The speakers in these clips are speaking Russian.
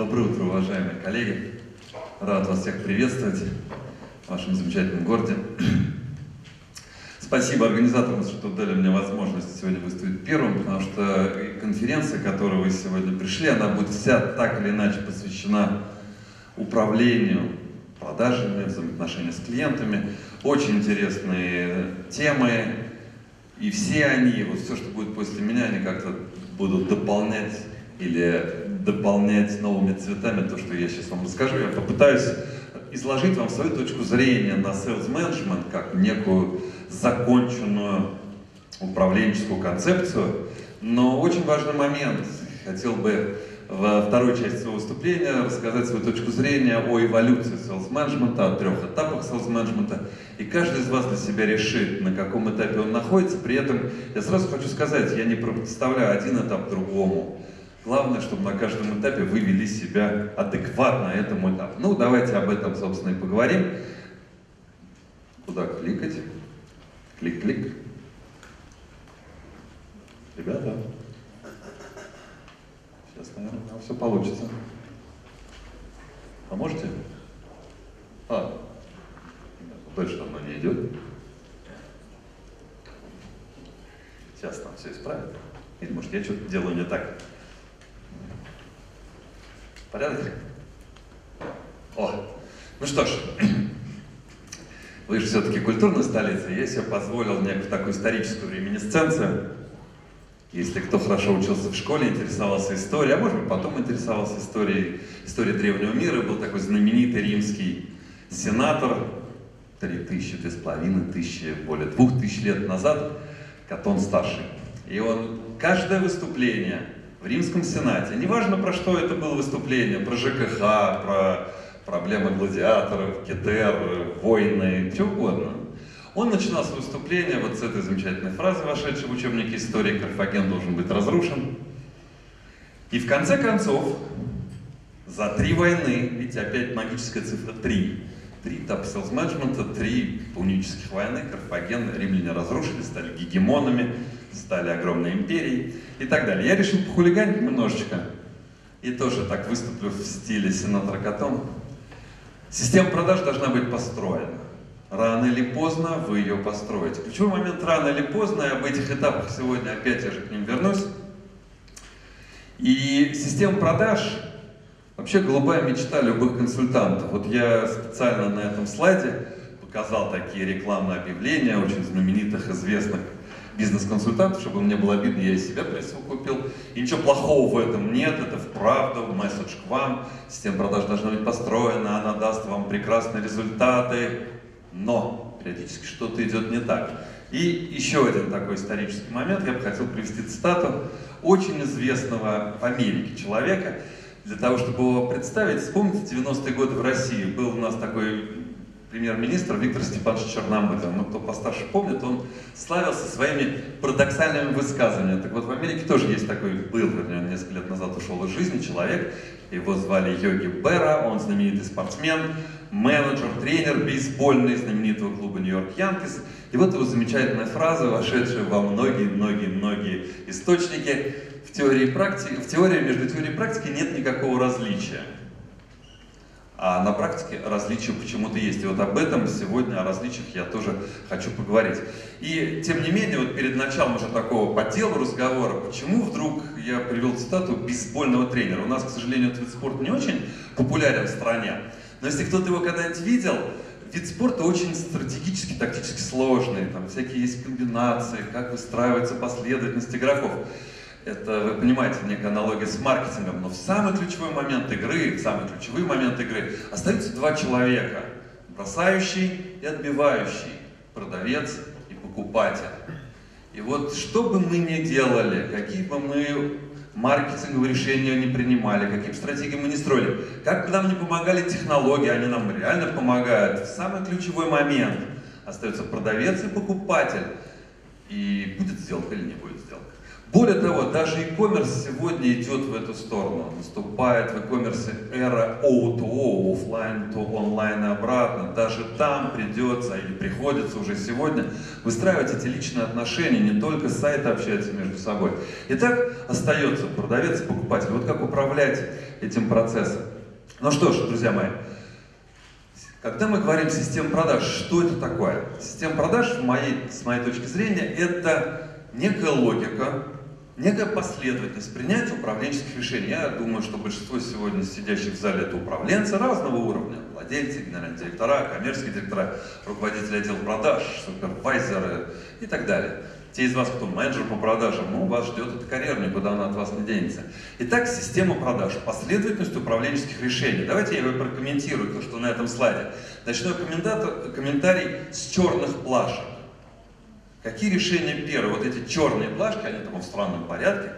Доброе утро, уважаемые коллеги. Рад вас всех приветствовать в вашем замечательном городе. Спасибо организаторам, что дали мне возможность сегодня выступить первым, потому что конференция, к которой вы сегодня пришли, она будет вся так или иначе посвящена управлению продажами, взаимоотношения с клиентами. Очень интересные темы, и все они, вот все, что будет после меня, они как-то будут дополнять или дополнять новыми цветами то, что я сейчас вам расскажу. Я попытаюсь изложить вам свою точку зрения на sales management как некую законченную управленческую концепцию. Но очень важный момент. Хотел бы во второй части своего выступления рассказать свою точку зрения о эволюции sales management, о трех этапах sales management. И каждый из вас для себя решит, на каком этапе он находится. При этом я сразу хочу сказать, я не противоставляю один этап другому. Главное, чтобы на каждом этапе вы вели себя адекватно этому этапу. Ну, давайте об этом, собственно, и поговорим. Куда кликать? Клик-клик. Ребята, сейчас, наверное, все получится. Поможете? А, дальше оно не идет. Сейчас там все исправят. Или, может, я что-то делаю не так. Порядок? О, ну что ж, вы же все-таки культурная столица, я себе позволил некую такую историческую реминесценцию. Если кто хорошо учился в школе, интересовался историей, а может быть потом интересовался историей, историей древнего мира, был такой знаменитый римский сенатор, три тысячи, две с половиной тысячи, более двух тысяч лет назад, Катон старший. И он каждое выступление в Римском Сенате. Неважно, про что это было выступление, про ЖКХ, про проблемы гладиаторов, кетер, войны, что угодно. Он начинал свое выступление вот с этой замечательной фразы, вошедшей в учебник истории «Карфаген должен быть разрушен». И в конце концов, за три войны, видите, опять магическая цифра три, три этапа селс-менеджмента, три пунических войны, Карфаген, римляне разрушили, стали гегемонами, стали огромной империей и так далее. Я решил похулиганить немножечко и тоже так выступлю в стиле сенатора Катон. Система продаж должна быть построена. Рано или поздно вы ее построите. Ключевой момент рано или поздно, и об этих этапах сегодня опять я же к ним вернусь. И система продаж вообще голубая мечта любых консультантов. Вот я специально на этом слайде показал такие рекламные объявления очень знаменитых, известных бизнес-консультантов, чтобы мне было обидно, я и себя присовокупил. И ничего плохого в этом нет, это вправду, месседж к вам, система продаж должна быть построена, она даст вам прекрасные результаты, но периодически что-то идет не так. И еще один такой исторический момент, я бы хотел привести цитату очень известного в Америке человека, для того, чтобы его представить, вспомните 90-е годы в России. Был у нас такой премьер-министр Виктор Степанович Черномырдин. Ну, кто постарше помнит, он славился своими парадоксальными высказываниями. Так вот, в Америке тоже есть такой, был, вернее, он несколько лет назад ушел из жизни человек, его звали Йоги Бера, он знаменитый спортсмен, менеджер, тренер бейсбольный знаменитого клуба Нью-Йорк Янкис. И вот его замечательная фраза, вошедшая во многие-многие-многие источники. В теории, практики, в теории между теорией и практикой нет никакого различия. А на практике различия почему-то есть. И вот об этом сегодня, о различиях я тоже хочу поговорить. И тем не менее, вот перед началом уже такого по делу разговора, почему вдруг я привел цитату бейсбольного тренера? У нас, к сожалению, этот вид спорта не очень популярен в стране. Но если кто-то его когда-нибудь видел, вид спорта очень стратегически, тактически сложный. Там всякие есть комбинации, как выстраивается последовательность игроков. Это, вы понимаете, некая аналогия с маркетингом, но в самый ключевой момент игры, в самый ключевой момент игры остаются два человека. Бросающий и отбивающий. Продавец и покупатель. И вот что бы мы ни делали, какие бы мы маркетинговые решения не принимали, какие бы стратегии мы не строили, как бы нам не помогали технологии, они нам реально помогают, в самый ключевой момент остается продавец и покупатель. И будет сделка или не будет сделка. Более того, даже e-commerce сегодня идет в эту сторону. Наступает в e-commerce эра O2O, офлайн to онлайн и обратно. Даже там придется или приходится уже сегодня выстраивать эти личные отношения, не только сайты общаются между собой. Итак, остается продавец и покупатель. Вот как управлять этим процессом. Ну что ж, друзья мои, когда мы говорим система продаж, что это такое? Система продаж, в моей, с моей точки зрения, это некая логика, некая последовательность принятия управленческих решений. Я думаю, что большинство сегодня сидящих в зале это управленцы разного уровня. Владельцы, генеральные директора, коммерческие директора, руководители отдела продаж, супервайзеры и так далее. Те из вас, кто менеджер по продажам, ну, вас ждет эта карьера, никуда она от вас не денется. Итак, система продаж, последовательность управленческих решений. Давайте я его прокомментирую, то, что на этом слайде. Начну комментарий с черных плашек. Какие решения первые? Вот эти черные плашки, они там в странном порядке,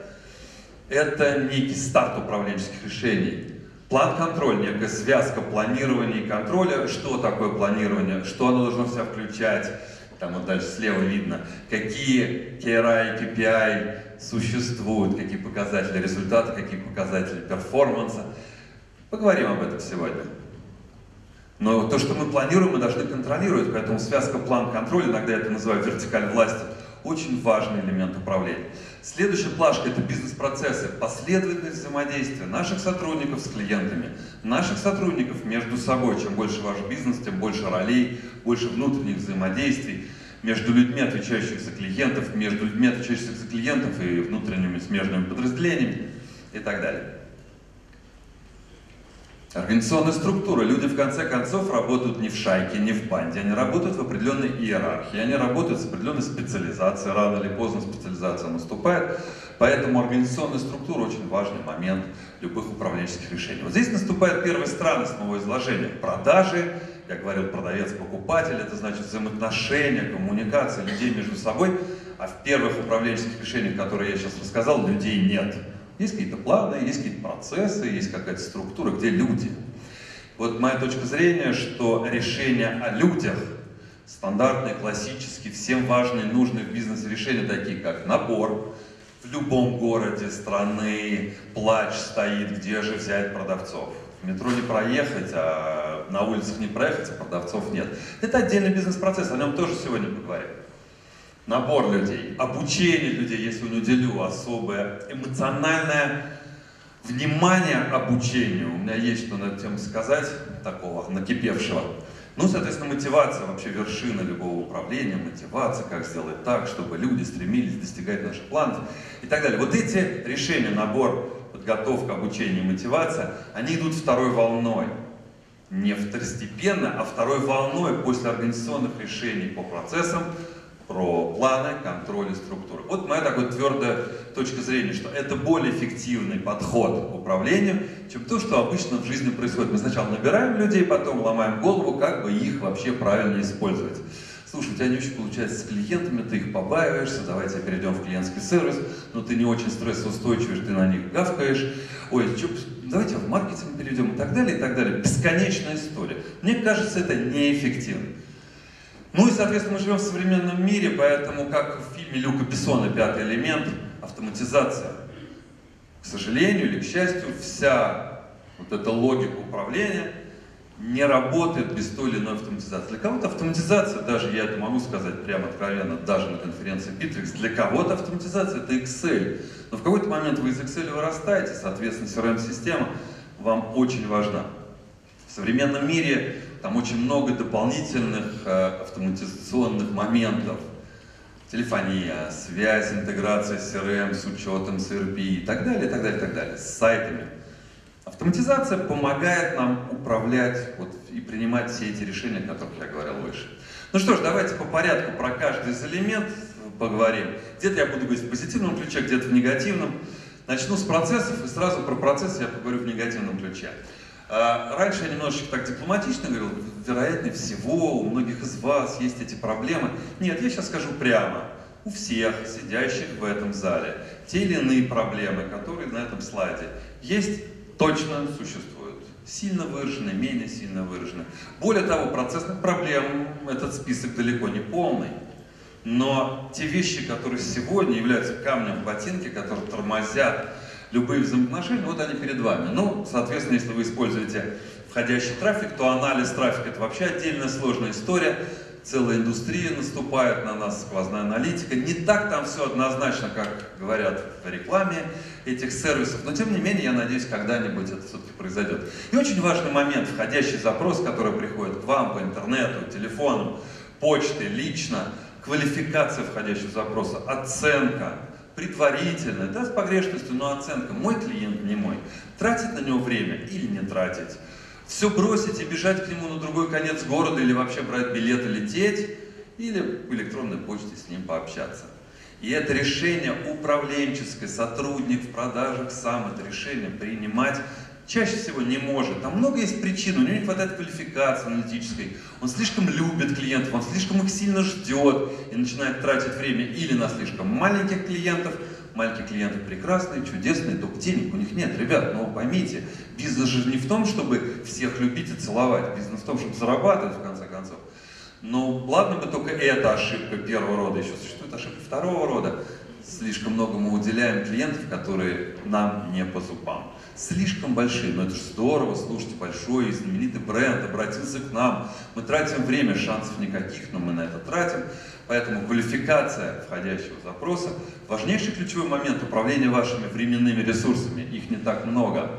это некий старт управленческих решений. План-контроль, некая связка планирования и контроля. Что такое планирование? Что оно должно в себя включать? Там вот дальше слева видно, какие KRI KPI существуют, какие показатели результата, какие показатели перформанса. Поговорим об этом сегодня. Но то, что мы планируем, мы должны контролировать, поэтому связка план-контроль, иногда это называют вертикаль власти, очень важный элемент управления. Следующая плашка – это бизнес-процессы, последовательность взаимодействия наших сотрудников с клиентами, наших сотрудников между собой. Чем больше ваш бизнес, тем больше ролей, больше внутренних взаимодействий между людьми, отвечающих за клиентов, между людьми, отвечающих за клиентов и внутренними смежными подразделениями и так далее. Организационная структура. Люди в конце концов работают не в шайке, не в банде. Они работают в определенной иерархии. Они работают с определенной специализацией. Рано или поздно специализация наступает. Поэтому организационная структура очень важный момент любых управленческих решений. Вот здесь наступает первая странность моего изложения. Продажи, я говорил, продавец-покупатель, это значит взаимоотношения, коммуникация людей между собой. А в первых управленческих решениях, которые я сейчас рассказал, людей нет. Есть какие-то планы, есть какие-то процессы, есть какая-то структура, где люди. Вот моя точка зрения, что решения о людях, стандартные, классические, всем важные, нужные в бизнесе решения, такие как набор, в любом городе страны плач стоит, где же взять продавцов. В метро не проехать, а на улицах не проехать, а продавцов нет. Это отдельный бизнес-процесс, о нем тоже сегодня поговорим набор людей, обучение людей, если не уделю особое эмоциональное внимание обучению. У меня есть что на эту тему сказать, такого накипевшего. Ну, соответственно, мотивация вообще вершина любого управления, мотивация, как сделать так, чтобы люди стремились достигать наших планов и так далее. Вот эти решения, набор, подготовка, обучение, мотивация, они идут второй волной. Не второстепенно, а второй волной после организационных решений по процессам, про планы, контроль и структуры. Вот моя такая твердая точка зрения, что это более эффективный подход к управлению, чем то, что обычно в жизни происходит. Мы сначала набираем людей, потом ломаем голову, как бы их вообще правильно использовать. Слушай, у тебя не очень получается с клиентами, ты их побаиваешься, давайте перейдем в клиентский сервис, но ты не очень стрессоустойчивый, ты на них гавкаешь, ой, что, давайте в маркетинг перейдем и так далее, и так далее. Бесконечная история. Мне кажется, это неэффективно. Ну и, соответственно, мы живем в современном мире, поэтому, как в фильме Люка Бессона «Пятый элемент», автоматизация. К сожалению или к счастью, вся вот эта логика управления не работает без той или иной автоматизации. Для кого-то автоматизация, даже я это могу сказать прямо откровенно, даже на конференции Bittrex, для кого-то автоматизация это Excel. Но в какой-то момент вы из Excel вырастаете, соответственно, CRM-система вам очень важна. В современном мире там очень много дополнительных э, автоматизационных моментов. Телефония, связь, интеграция с CRM, с учетом, с ERP и так далее, и так далее, и так далее, с сайтами. Автоматизация помогает нам управлять вот, и принимать все эти решения, о которых я говорил выше. Ну что ж, давайте по порядку про каждый из элементов поговорим. Где-то я буду говорить в позитивном ключе, где-то в негативном. Начну с процессов, и сразу про процессы я поговорю в негативном ключе. А, раньше я немножечко так дипломатично говорил, вероятнее всего, у многих из вас есть эти проблемы. Нет, я сейчас скажу прямо. У всех сидящих в этом зале те или иные проблемы, которые на этом слайде есть, точно существуют. Сильно выражены, менее сильно выражены. Более того, процессных проблем этот список далеко не полный. Но те вещи, которые сегодня являются камнем в ботинке, которые тормозят любые взаимоотношения, вот они перед вами. Ну, соответственно, если вы используете входящий трафик, то анализ трафика это вообще отдельная сложная история. Целая индустрия наступает на нас, сквозная аналитика. Не так там все однозначно, как говорят в рекламе этих сервисов, но тем не менее, я надеюсь, когда-нибудь это все-таки произойдет. И очень важный момент, входящий запрос, который приходит к вам по интернету, телефону, почте, лично, квалификация входящего запроса, оценка, предварительная, да, с погрешностью, но оценка, мой клиент, не мой, тратить на него время или не тратить, все бросить и бежать к нему на другой конец города или вообще брать билет и лететь, или в электронной почте с ним пообщаться. И это решение управленческое, сотрудник в продажах сам это решение принимать чаще всего не может. Там много есть причин, у него не хватает квалификации аналитической, он слишком любит клиентов, он слишком их сильно ждет и начинает тратить время или на слишком маленьких клиентов, маленькие клиенты прекрасные, чудесные, только денег у них нет. Ребят, ну поймите, бизнес же не в том, чтобы всех любить и целовать, бизнес в том, чтобы зарабатывать в конце концов. Но ладно бы только эта ошибка первого рода, еще существует ошибка второго рода. Слишком много мы уделяем клиентов, которые нам не по зубам слишком большие. Но это же здорово, слушайте, большой знаменитый бренд обратился к нам. Мы тратим время, шансов никаких, но мы на это тратим. Поэтому квалификация входящего запроса – важнейший ключевой момент управления вашими временными ресурсами. Их не так много.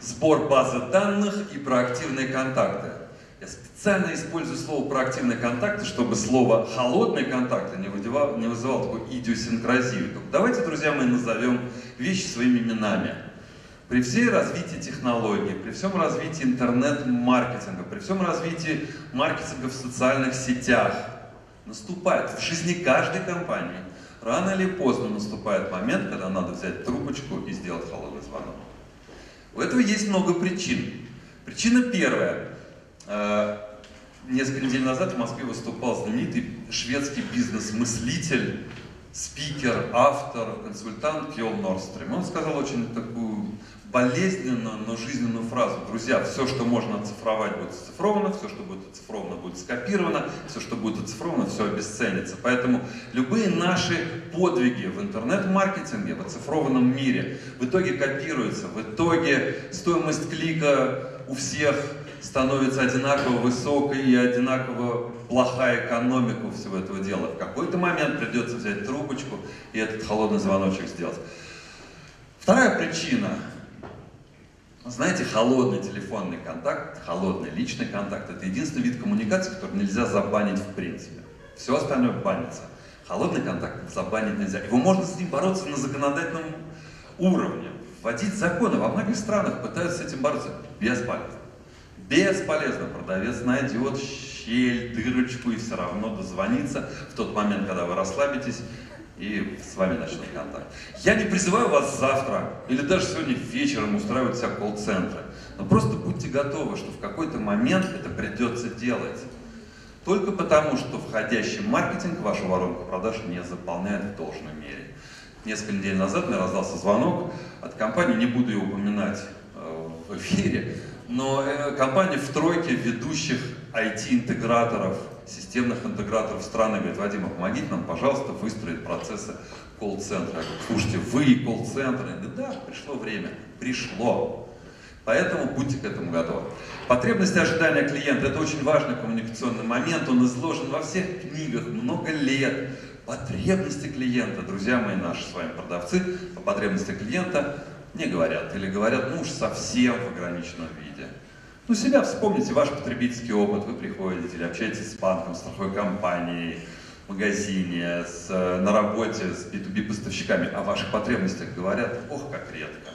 Сбор базы данных и проактивные контакты. Я специально использую слово проактивные контакты, чтобы слово холодные контакты не вызывало, не вызывало такую идиосинкразию. Давайте, друзья мои, назовем вещи своими именами. При всей развитии технологий, при всем развитии интернет-маркетинга, при всем развитии маркетинга в социальных сетях, наступает в жизни каждой компании, рано или поздно наступает момент, когда надо взять трубочку и сделать холодный звонок. У этого есть много причин. Причина первая. Э, несколько недель назад в Москве выступал знаменитый шведский бизнес-мыслитель, спикер, автор, консультант Кьол Норстрем. Он сказал очень такую болезненную, но жизненную фразу. Друзья, все, что можно оцифровать, будет оцифровано, все, что будет оцифровано, будет скопировано, все, что будет оцифровано, все обесценится. Поэтому любые наши подвиги в интернет-маркетинге, в оцифрованном мире, в итоге копируются, в итоге стоимость клика у всех становится одинаково высокой и одинаково плохая экономика всего этого дела. В какой-то момент придется взять трубочку и этот холодный звоночек сделать. Вторая причина знаете, холодный телефонный контакт, холодный личный контакт – это единственный вид коммуникации, который нельзя забанить в принципе. Все остальное банится. Холодный контакт забанить нельзя. Его можно с ним бороться на законодательном уровне. Вводить законы. Во многих странах пытаются с этим бороться. Бесполезно. Бесполезно. Продавец найдет щель, дырочку и все равно дозвонится в тот момент, когда вы расслабитесь и с вами начнут контакт. Я не призываю вас завтра или даже сегодня вечером устраивать себя колл-центры, но просто будьте готовы, что в какой-то момент это придется делать. Только потому, что входящий маркетинг вашу воронку продаж не заполняет в должной мере. Несколько недель назад мне раздался звонок от компании, не буду ее упоминать э, в эфире, но э, компания в тройке ведущих IT-интеграторов системных интеграторов страны говорит, Вадим, помогите нам, пожалуйста, выстроить процессы колл-центра. Слушайте, вы и колл-центры? Да, пришло время. Пришло. Поэтому будьте к этому готовы. Потребности ожидания клиента – это очень важный коммуникационный момент. Он изложен во всех книгах много лет. Потребности клиента, друзья мои, наши с вами продавцы, по потребности клиента не говорят. Или говорят, ну уж совсем в ограниченном виде. Ну, себя вспомните, ваш потребительский опыт. Вы приходите или общаетесь с банком, страховой компанией, в магазине, с, э, на работе с B2B поставщиками. О ваших потребностях говорят, ох, как редко.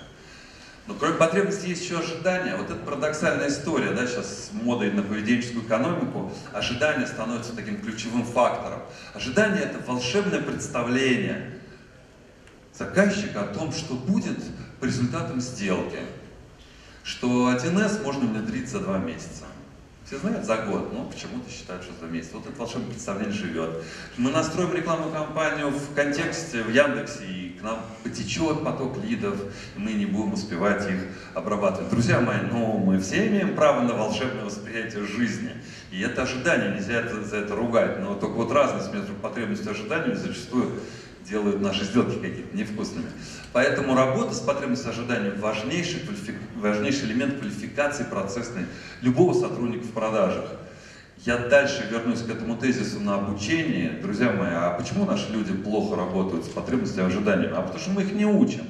Но кроме потребностей есть еще ожидания. Вот это парадоксальная история, да, сейчас с модой на поведенческую экономику, ожидания становятся таким ключевым фактором. Ожидание – это волшебное представление заказчика о том, что будет по результатам сделки что 1С можно внедрить за два месяца. Все знают за год, но почему-то считают, что за месяц. Вот это волшебное представление живет. Мы настроим рекламную кампанию в контексте, в Яндексе, и к нам потечет поток лидов, и мы не будем успевать их обрабатывать. Друзья мои, ну мы все имеем право на волшебное восприятие жизни. И это ожидание, нельзя это, за это ругать. Но только вот разность между потребностью и ожиданиями зачастую делают наши сделки какие-то невкусными. Поэтому работа с потребностью ожидания важнейший, важнейший элемент квалификации процессной любого сотрудника в продажах. Я дальше вернусь к этому тезису на обучении. Друзья мои, а почему наши люди плохо работают с потребностями и ожиданиями? А потому что мы их не учим.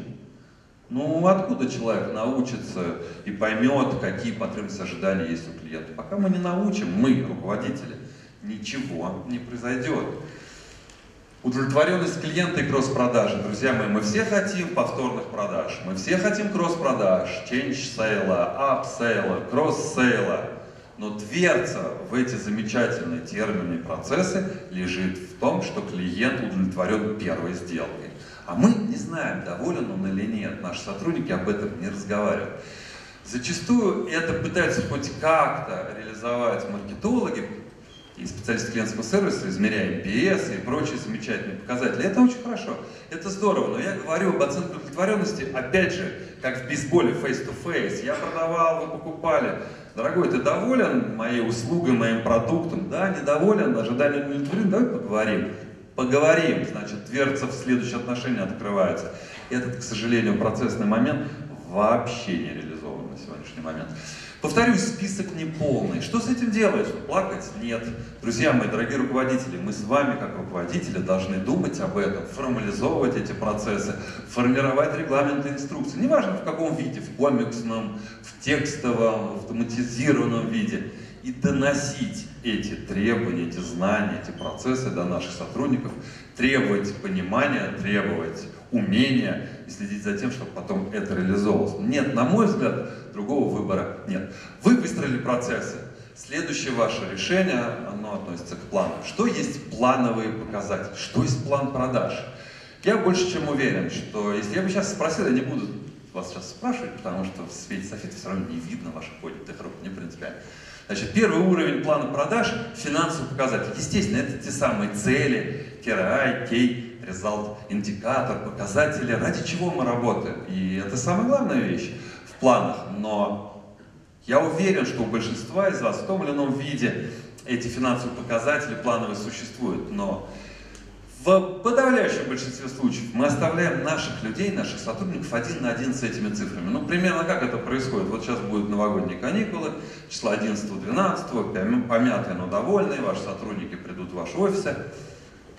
Ну, откуда человек научится и поймет, какие потребности ожидания есть у клиента? Пока мы не научим, мы, руководители, ничего не произойдет. Удовлетворенность клиента и кросс-продажи. Друзья мои, мы все хотим повторных продаж, мы все хотим кросс-продаж, change sale а, up sale а, cross sale а. Но дверца в эти замечательные термины и процессы лежит в том, что клиент удовлетворен первой сделкой. А мы не знаем, доволен он или нет. Наши сотрудники об этом не разговаривают. Зачастую это пытаются хоть как-то реализовать маркетологи, и специалисты клиентского сервиса, измеряя NPS и прочие замечательные показатели. Это очень хорошо, это здорово, но я говорю об оценке удовлетворенности, опять же, как в бейсболе face-to-face. Я продавал, вы покупали. Дорогой, ты доволен моей услугой, моим продуктом? Да, недоволен, ожидание удовлетворен? Давай поговорим. Поговорим, значит, дверца в следующее отношение открывается. Этот, к сожалению, процессный момент вообще не реализован на сегодняшний момент. Повторюсь, список не полный. Что с этим делать? Плакать? Нет. Друзья мои, дорогие руководители, мы с вами, как руководители, должны думать об этом, формализовывать эти процессы, формировать регламенты инструкции. Неважно в каком виде, в комиксном, в текстовом, в автоматизированном виде. И доносить эти требования, эти знания, эти процессы до наших сотрудников, требовать понимания, требовать умения и следить за тем, чтобы потом это реализовывалось. Нет, на мой взгляд, другого выбора нет. Вы выстроили процессы. Следующее ваше решение, оно относится к плану. Что есть плановые показатели? Что есть план продаж? Я больше чем уверен, что если я бы сейчас спросил, я не буду вас сейчас спрашивать, потому что в свете софита все равно не видно ваших поднятых рук, не принципиально. Значит, первый уровень плана продаж – финансовый показатель. Естественно, это те самые цели, KRI, K, result, индикатор, показатели, ради чего мы работаем. И это самая главная вещь в планах. Но я уверен, что у большинства из вас в том или ином виде эти финансовые показатели плановые существуют. Но в подавляющем большинстве случаев мы оставляем наших людей, наших сотрудников один на один с этими цифрами. Ну, примерно как это происходит? Вот сейчас будут новогодние каникулы, числа 11-12, помятые, но довольные, ваши сотрудники придут в ваши офисы,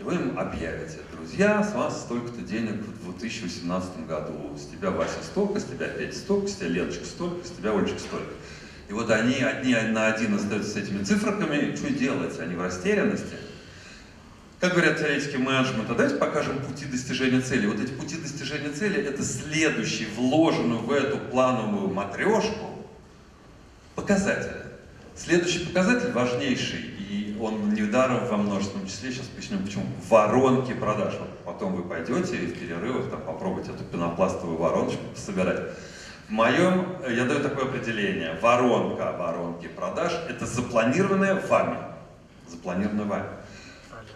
и вы им объявите, друзья, с вас столько-то денег в 2018 году, с тебя Вася столько, с тебя Петя столько, с тебя Леночка столько, с тебя Ольчик столько. И вот они одни на один остаются с этими цифрами, что делать? Они в растерянности. Как говорят теоретики менеджмента, давайте покажем пути достижения цели. Вот эти пути достижения цели – это следующий, вложенный в эту плановую матрешку, показатель. Следующий показатель важнейший он недаром во множественном числе, сейчас поясню почему, воронки продаж. Вот потом вы пойдете и в перерывах там попробуйте эту пенопластовую вороночку собирать. В моем, я даю такое определение, воронка воронки продаж – это запланированное вами, запланированное вами.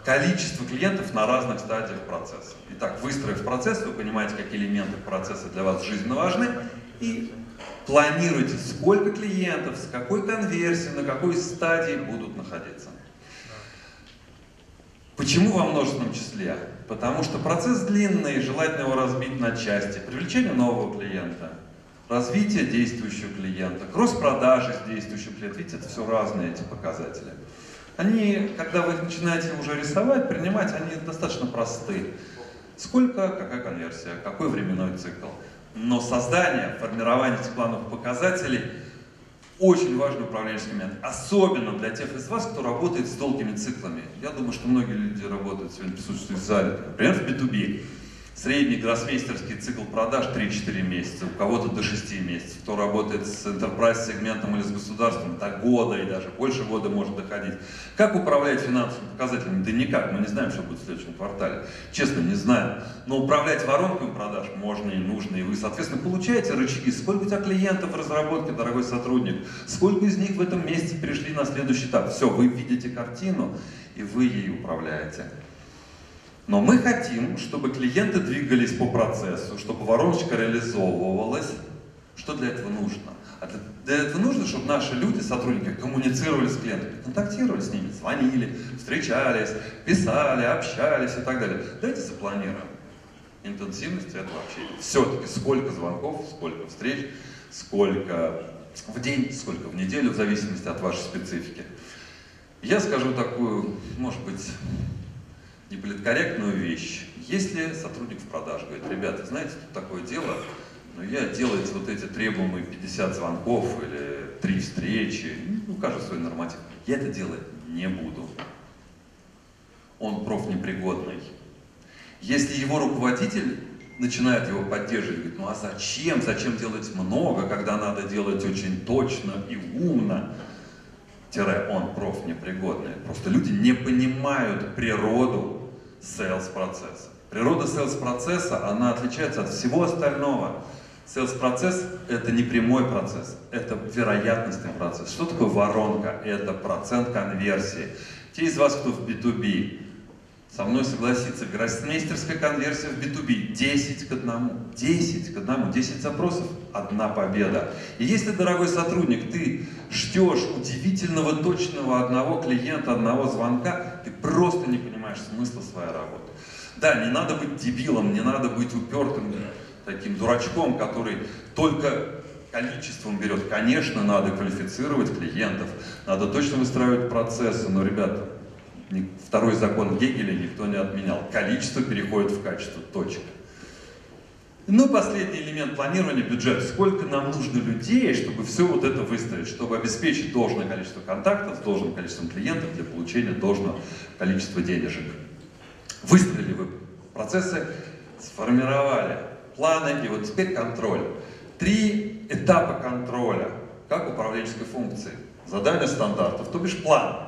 Количество клиентов на разных стадиях процесса. Итак, выстроив процесс, вы понимаете, какие элементы процесса для вас жизненно важны, и планируйте, сколько клиентов, с какой конверсией, на какой стадии будут находиться. Почему во множественном числе? Потому что процесс длинный, желательно его разбить на части. Привлечение нового клиента, развитие действующего клиента, кросс-продажи с действующим клиентом. Видите, это все разные эти показатели. Они, когда вы начинаете уже рисовать, принимать, они достаточно просты. Сколько, какая конверсия, какой временной цикл. Но создание, формирование этих плановых показателей – очень важный управленческий метод, особенно для тех из вас, кто работает с долгими циклами. Я думаю, что многие люди работают сегодня присутствуют в зале, например, в B2B. Средний гроссмейстерский цикл продаж 3-4 месяца, у кого-то до 6 месяцев. Кто работает с enterprise сегментом или с государством, до года и даже больше года может доходить. Как управлять финансовыми показателями? Да никак, мы не знаем, что будет в следующем квартале. Честно, не знаем. Но управлять воронками продаж можно и нужно. И вы, соответственно, получаете рычаги. Сколько у тебя клиентов в разработке, дорогой сотрудник? Сколько из них в этом месяце перешли на следующий этап? Все, вы видите картину, и вы ей управляете. Но мы хотим, чтобы клиенты двигались по процессу, чтобы вороночка реализовывалась. Что для этого нужно? А для, этого нужно, чтобы наши люди, сотрудники, коммуницировали с клиентами, контактировали с ними, звонили, встречались, писали, общались и так далее. Давайте запланируем интенсивность этого общения. Все-таки сколько звонков, сколько встреч, сколько в день, сколько в неделю, в зависимости от вашей специфики. Я скажу такую, может быть, неполиткорректную вещь. Если сотрудник в продаже говорит, ребята, знаете, тут такое дело, но я делать вот эти требуемые 50 звонков или 3 встречи, ну, каждый свой норматив, я это делать не буду. Он профнепригодный. Если его руководитель начинает его поддерживать, говорит, ну а зачем, зачем делать много, когда надо делать очень точно и умно, тире он профнепригодный. Просто люди не понимают природу sales процесса. Природа sales процесса, она отличается от всего остального. Sales процесс это не прямой процесс, это вероятностный процесс. Что такое воронка? Это процент конверсии. Те из вас, кто в B2B, со мной согласится, гроссмейстерская конверсия в B2B 10 к 1. 10 к 1, 10 запросов, одна победа. И если, дорогой сотрудник, ты ждешь удивительного точного одного клиента, одного звонка, ты просто не понимаешь смысла своей работы. Да, не надо быть дебилом, не надо быть упертым таким дурачком, который только количеством берет. Конечно, надо квалифицировать клиентов, надо точно выстраивать процессы, но, ребята, второй закон Гегеля никто не отменял. Количество переходит в качество. Точка. Ну, последний элемент планирования бюджета. Сколько нам нужно людей, чтобы все вот это выстроить, чтобы обеспечить должное количество контактов с должным количеством клиентов для получения должного количества денежек. Выстроили вы процессы, сформировали планы, и вот теперь контроль. Три этапа контроля, как управленческой функции. Задание стандартов, то бишь план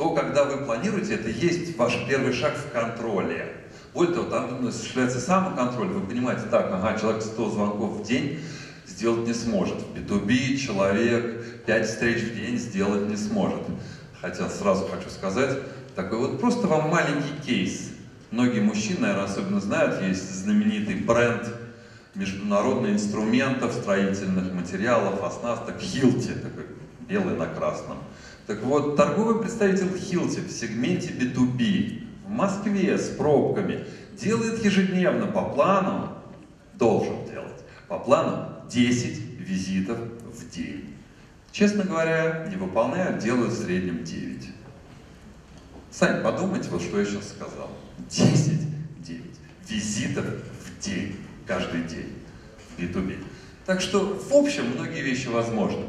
то, когда вы планируете, это есть ваш первый шаг в контроле. Более того, там осуществляется самоконтроль, вы понимаете, так, ага, человек 100 звонков в день сделать не сможет. В B2B человек 5 встреч в день сделать не сможет. Хотя сразу хочу сказать, такой вот просто вам маленький кейс. Многие мужчины, наверное, особенно знают, есть знаменитый бренд международных инструментов, строительных материалов, оснасток, Хилти, такой белый на красном. Так вот, торговый представитель Хилти в сегменте B2B Москве с пробками делает ежедневно по плану, должен делать, по плану 10 визитов в день. Честно говоря, не выполняют, делают в среднем 9. Сами подумайте, вот что я сейчас сказал. 10, 9 визитов в день, каждый день в B2B. Так что, в общем, многие вещи возможны.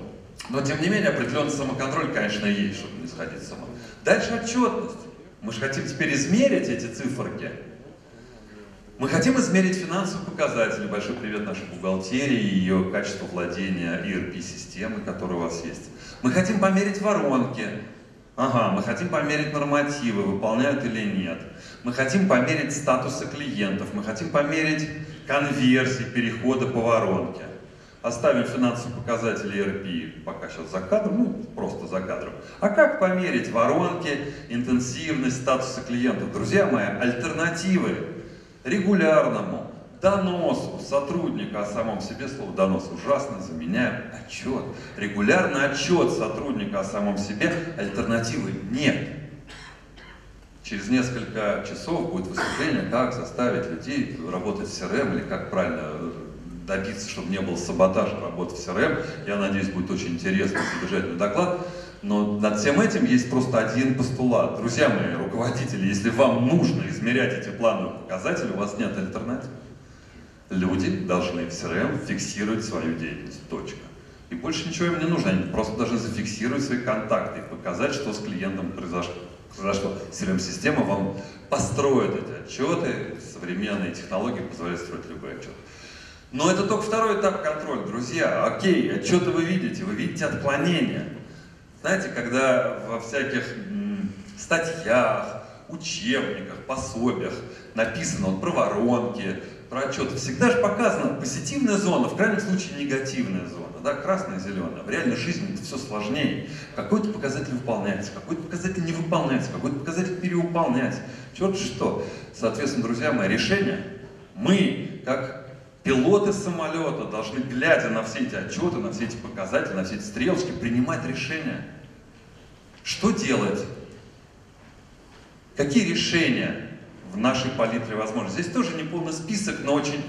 Но, тем не менее, определенный самоконтроль, конечно, есть, чтобы не сходить с ума. Дальше отчетность. Мы же хотим теперь измерить эти циферки. Мы хотим измерить финансовые показатели. Большой привет нашей бухгалтерии и ее качество владения ERP-системой, которая у вас есть. Мы хотим померить воронки. Ага, мы хотим померить нормативы, выполняют или нет. Мы хотим померить статусы клиентов. Мы хотим померить конверсии, перехода по воронке. Оставим финансовые показатели ERP пока сейчас за кадром, ну просто за кадром. А как померить воронки, интенсивность, статуса клиентов? Друзья мои, альтернативы регулярному доносу сотрудника о самом себе, слово донос ужасно, заменяем отчет. Регулярный отчет сотрудника о самом себе, альтернативы нет. Через несколько часов будет выступление, как заставить людей работать в CRM или как правильно добиться, чтобы не было саботажа работы в CRM. Я надеюсь, будет очень интересный содержательный доклад. Но над всем этим есть просто один постулат. Друзья мои, руководители, если вам нужно измерять эти плановые показатели, у вас нет альтернатив. Люди должны в CRM фиксировать свою деятельность. Точка. И больше ничего им не нужно. Они просто должны зафиксировать свои контакты и показать, что с клиентом произошло. произошло. CRM-система вам построит эти отчеты, современные технологии позволяют строить любой отчет. Но это только второй этап контроля, друзья. Окей, отчеты вы видите, вы видите отклонения. Знаете, когда во всяких статьях, учебниках, пособиях написано вот про воронки, про отчеты, всегда же показана позитивная зона, в крайнем случае негативная зона, да, красная, зеленая. В реальной жизни это все сложнее. Какой-то показатель выполняется, какой-то показатель не выполняется, какой-то показатель перевыполняется. Черт что. Соответственно, друзья мои, решение мы, как пилоты самолета, должны, глядя на все эти отчеты, на все эти показатели, на все эти стрелочки, принимать решения. Что делать? Какие решения в нашей палитре возможны? Здесь тоже не полный список, но очень,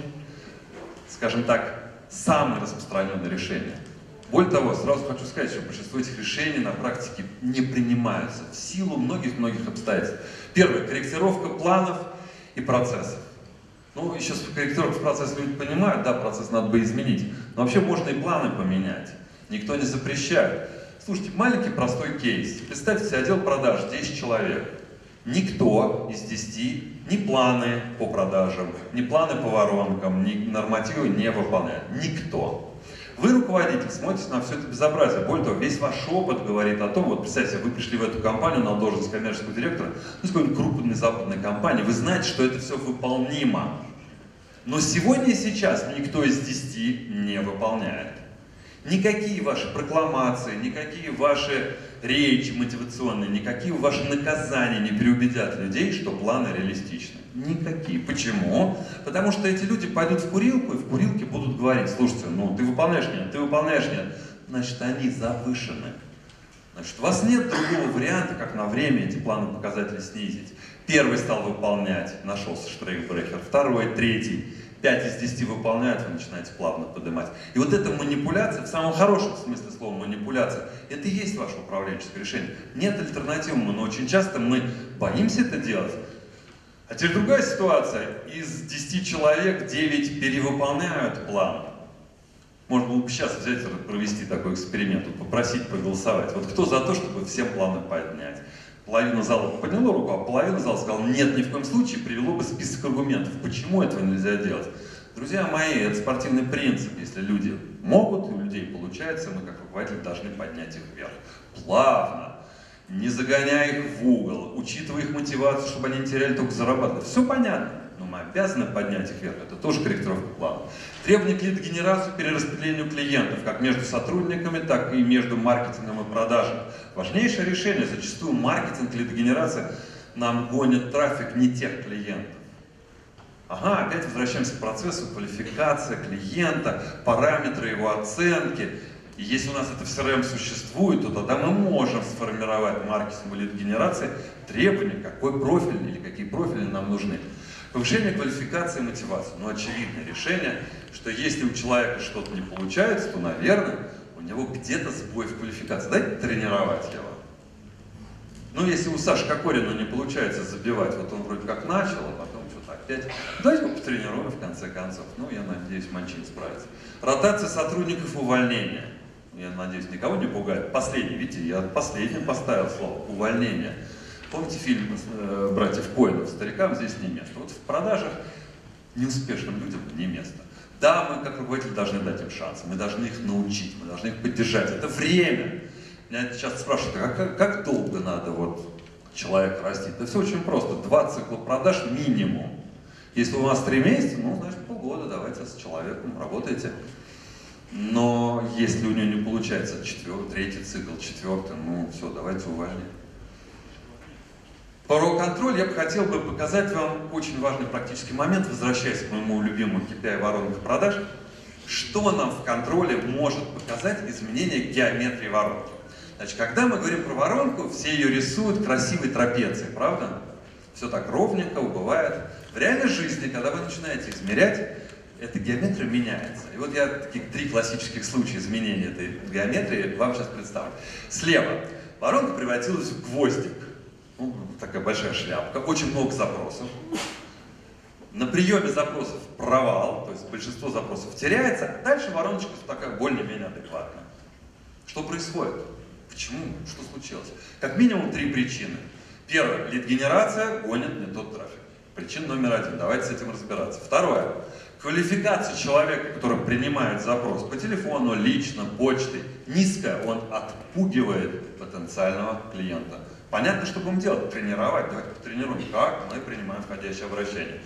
скажем так, самые распространенные решения. Более того, сразу хочу сказать, что большинство этих решений на практике не принимаются в силу многих-многих обстоятельств. Первое, корректировка планов и процессов. Ну, еще корректировка процесса люди понимают, да, процесс надо бы изменить. Но вообще можно и планы поменять. Никто не запрещает. Слушайте, маленький простой кейс. Представьте себе отдел продаж 10 человек. Никто из 10 ни планы по продажам, ни планы по воронкам, ни нормативы не выполняет. Никто. Вы, руководитель, смотрите на все это безобразие. Более того, весь ваш опыт говорит о том, вот представьте, вы пришли в эту компанию на должность коммерческого директора, ну, с какой-нибудь крупной западной компании, вы знаете, что это все выполнимо. Но сегодня и сейчас никто из 10 не выполняет. Никакие ваши прокламации, никакие ваши речи мотивационные, никакие ваши наказания не переубедят людей, что планы реалистичны. Никакие. Почему? Потому что эти люди пойдут в курилку и в курилке будут говорить, слушайте, ну ты выполняешь нет, ты выполняешь нет. Значит, они завышены. Значит, у вас нет другого варианта, как на время эти планы показатели снизить. Первый стал выполнять, нашелся штрейкбрехер, второй, третий. 5 из 10 выполняют, вы начинаете плавно поднимать. И вот эта манипуляция, в самом хорошем смысле слова манипуляция, это и есть ваше управленческое решение. Нет альтернативы, но очень часто мы боимся это делать. А теперь другая ситуация. Из 10 человек 9 перевыполняют план. Можно было бы сейчас взять и провести такой эксперимент, попросить проголосовать. Вот кто за то, чтобы всем планы поднять? половина зала подняла руку, а половина зала сказала, нет, ни в коем случае, привело бы список аргументов, почему этого нельзя делать. Друзья мои, это спортивный принцип. Если люди могут, и у людей получается, мы как руководители должны поднять их вверх. Плавно, не загоняя их в угол, учитывая их мотивацию, чтобы они не теряли только зарабатывать. Все понятно но мы обязаны поднять их вверх. Это тоже корректировка плана. Требования к лидогенерации, перераспределению клиентов, как между сотрудниками, так и между маркетингом и продажей. Важнейшее решение. Зачастую маркетинг, лидогенерация нам гонит трафик не тех клиентов. Ага, опять возвращаемся к процессу квалификация клиента, параметры его оценки. И если у нас это в CRM существует, то тогда мы можем сформировать маркетинг лид-генерации требования, какой профиль или какие профили нам нужны. Повышение квалификации и мотивации. Ну, очевидное решение, что если у человека что-то не получается, то, наверное, у него где-то сбой в квалификации. Дайте тренировать его. Ну, если у Саши Кокорина не получается забивать, вот он вроде как начал, а потом что-то опять. Давайте его потренируем в конце концов. Ну, я надеюсь, Манчин справится. Ротация сотрудников увольнения. Я надеюсь, никого не пугает. Последний, видите, я последним поставил слово увольнение. Помните фильм э, братьев Коинов «Старикам здесь не место». Вот в продажах неуспешным людям не место. Да, мы как руководители должны дать им шанс, мы должны их научить, мы должны их поддержать. Это время. Меня часто спрашивают, а как, как долго надо вот человека растить? Да все очень просто. Два цикла продаж минимум. Если у вас три месяца, ну, значит, полгода давайте с человеком работайте. Но если у него не получается четвертый, третий цикл, четвертый, ну все, давайте увольнять. Про контроль я бы хотел бы показать вам очень важный практический момент, возвращаясь к моему любимому KPI воронок продаж. Что нам в контроле может показать изменение геометрии воронки? Значит, когда мы говорим про воронку, все ее рисуют красивой трапецией, правда? Все так ровненько, убывает. В реальной жизни, когда вы начинаете измерять, эта геометрия меняется. И вот я таких три классических случая изменения этой геометрии вам сейчас представлю. Слева воронка превратилась в гвоздик ну, такая большая шляпка, очень много запросов. На приеме запросов провал, то есть большинство запросов теряется, дальше вороночка такая более-менее адекватная. Что происходит? Почему? Что случилось? Как минимум три причины. Первое. Лид-генерация гонит не тот трафик. Причина номер один. Давайте с этим разбираться. Второе. Квалификация человека, который принимает запрос по телефону, лично, почтой, низкая, он отпугивает потенциального клиента. Понятно, что будем делать? Тренировать. Давайте потренируем, как мы принимаем входящее обращение.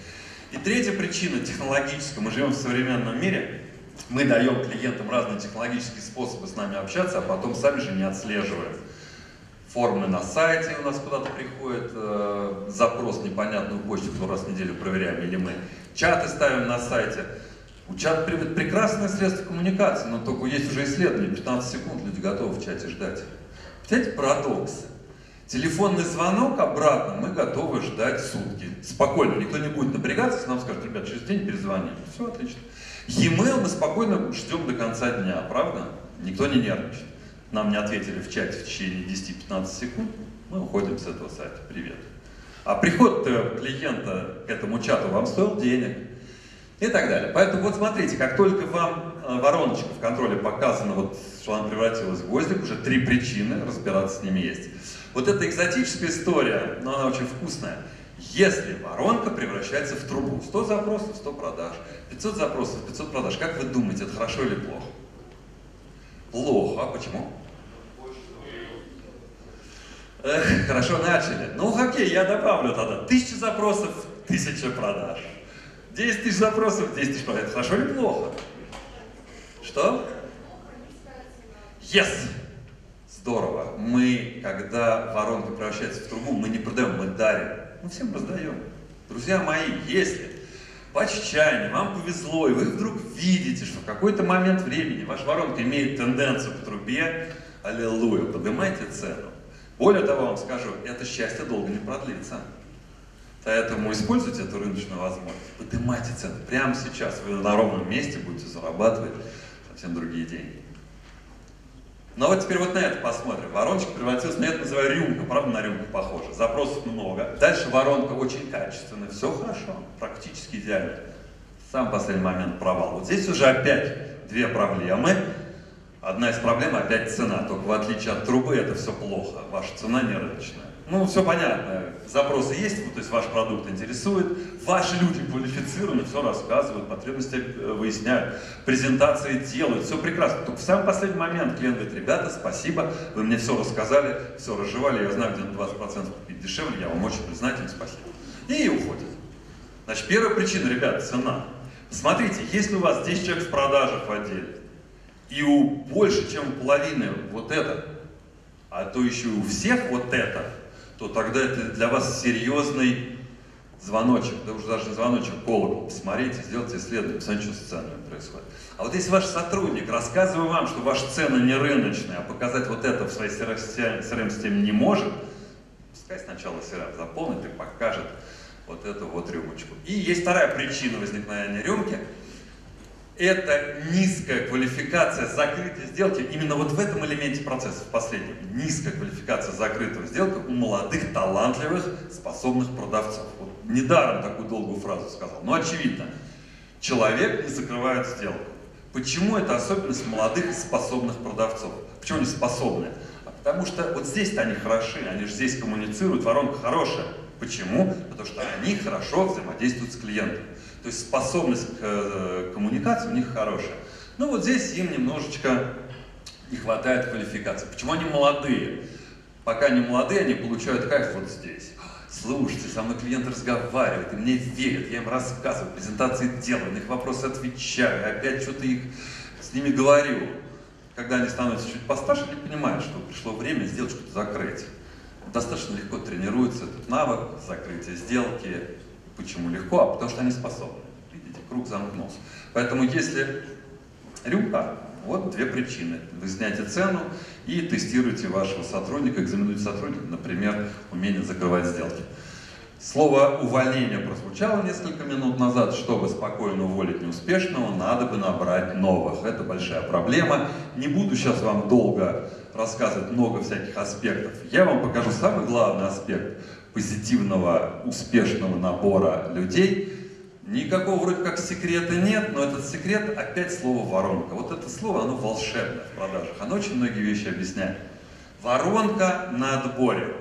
И третья причина технологическая. Мы живем в современном мире. Мы даем клиентам разные технологические способы с нами общаться, а потом сами же не отслеживаем формы на сайте у нас куда-то приходит, э, запрос непонятную почту, кто раз в неделю проверяем, или мы чаты ставим на сайте. У чата прекрасное средство коммуникации, но только есть уже исследование, 15 секунд люди готовы в чате ждать. Представляете, парадокс. Телефонный звонок обратно мы готовы ждать сутки. Спокойно, никто не будет напрягаться, если нам скажут, ребят, через день перезвоним. Все отлично. E-mail мы спокойно ждем до конца дня, правда? Никто не нервничает нам не ответили в чате в течение 10-15 секунд, мы уходим с этого сайта. Привет. А приход клиента к этому чату вам стоил денег и так далее. Поэтому вот смотрите, как только вам э, вороночка в контроле показана, вот, что она превратилась в гвоздик, уже три причины, разбираться с ними есть. Вот эта экзотическая история, но она очень вкусная. Если воронка превращается в трубу, 100 запросов, 100 продаж, 500 запросов, 500 продаж, как вы думаете, это хорошо или плохо? Плохо. А почему? Эх, хорошо начали. Ну, окей, я добавлю тогда. Тысяча запросов, тысяча продаж. Десять тысяч запросов, десять тысяч продаж. Хорошо или плохо? Что? Yes! Здорово. Мы, когда воронка превращается в трубу, мы не продаем, мы дарим. Мы всем раздаем. Друзья мои, если по чайне, вам повезло, и вы вдруг видите, что в какой-то момент времени ваша воронка имеет тенденцию к трубе, аллилуйя, поднимайте цену. Более того, вам скажу, это счастье долго не продлится. Поэтому используйте эту рыночную возможность, поднимайте цены. Прямо сейчас вы на ровном месте будете зарабатывать совсем другие деньги. Но вот теперь вот на это посмотрим. Вороночка превратилась, на это называю рюмка, правда на рюмку похоже. Запросов много. Дальше воронка очень качественная, все хорошо, практически идеально. Сам последний момент провал. Вот здесь уже опять две проблемы. Одна из проблем опять цена, только в отличие от трубы это все плохо, ваша цена не рыночная. Ну, все понятно, запросы есть, то есть ваш продукт интересует, ваши люди квалифицированы, все рассказывают, потребности э, выясняют, презентации делают, все прекрасно. Только в самый последний момент клиент говорит, ребята, спасибо, вы мне все рассказали, все разжевали, я знаю, где на 20% купить дешевле, я вам очень признателен, спасибо. И уходит. Значит, первая причина, ребята, цена. Смотрите, если у вас 10 человек в продажах в отделе, и у больше, чем половины вот это, а то еще и у всех вот это, то тогда это для вас серьезный звоночек, да уже даже не звоночек, колокол. Посмотрите, сделайте исследование, посмотрите, что с ценами происходит. А вот если ваш сотрудник, рассказывая вам, что ваша цена не рыночная, а показать вот это в своей CRM-системе не может, пускай сначала CRM заполнит и покажет вот эту вот рюмочку. И есть вторая причина возникновения рюмки – это низкая квалификация закрытой сделки, именно вот в этом элементе процесса, в последнем, низкая квалификация закрытого сделки у молодых, талантливых, способных продавцов. Вот недаром такую долгую фразу сказал, но очевидно, человек не закрывает сделку. Почему это особенность молодых способных продавцов? Почему они способны? А потому что вот здесь-то они хороши, они же здесь коммуницируют, воронка хорошая. Почему? Потому что они хорошо взаимодействуют с клиентом. То есть способность к э, коммуникации у них хорошая. Ну вот здесь им немножечко не хватает квалификации. Почему они молодые? Пока они молодые, они получают кайф вот здесь. Слушайте, со мной клиент разговаривает, и мне верят, я им рассказываю, презентации делаю, на их вопросы отвечаю, опять что-то их с ними говорю. Когда они становятся чуть постарше, они понимают, что пришло время сделать что-то закрыть. Достаточно легко тренируется этот навык закрытия сделки, Почему легко? А потому что они способны. Видите, круг замкнулся. Поэтому если рюмка, вот две причины. Вы сняете цену и тестируете вашего сотрудника, экзаменуете сотрудника, например, умение закрывать сделки. Слово «увольнение» прозвучало несколько минут назад. Чтобы спокойно уволить неуспешного, надо бы набрать новых. Это большая проблема. Не буду сейчас вам долго рассказывать много всяких аспектов. Я вам покажу самый главный аспект позитивного, успешного набора людей. Никакого вроде как секрета нет, но этот секрет опять слово воронка. Вот это слово, оно волшебное в продажах. Оно очень многие вещи объясняет. Воронка на отборе.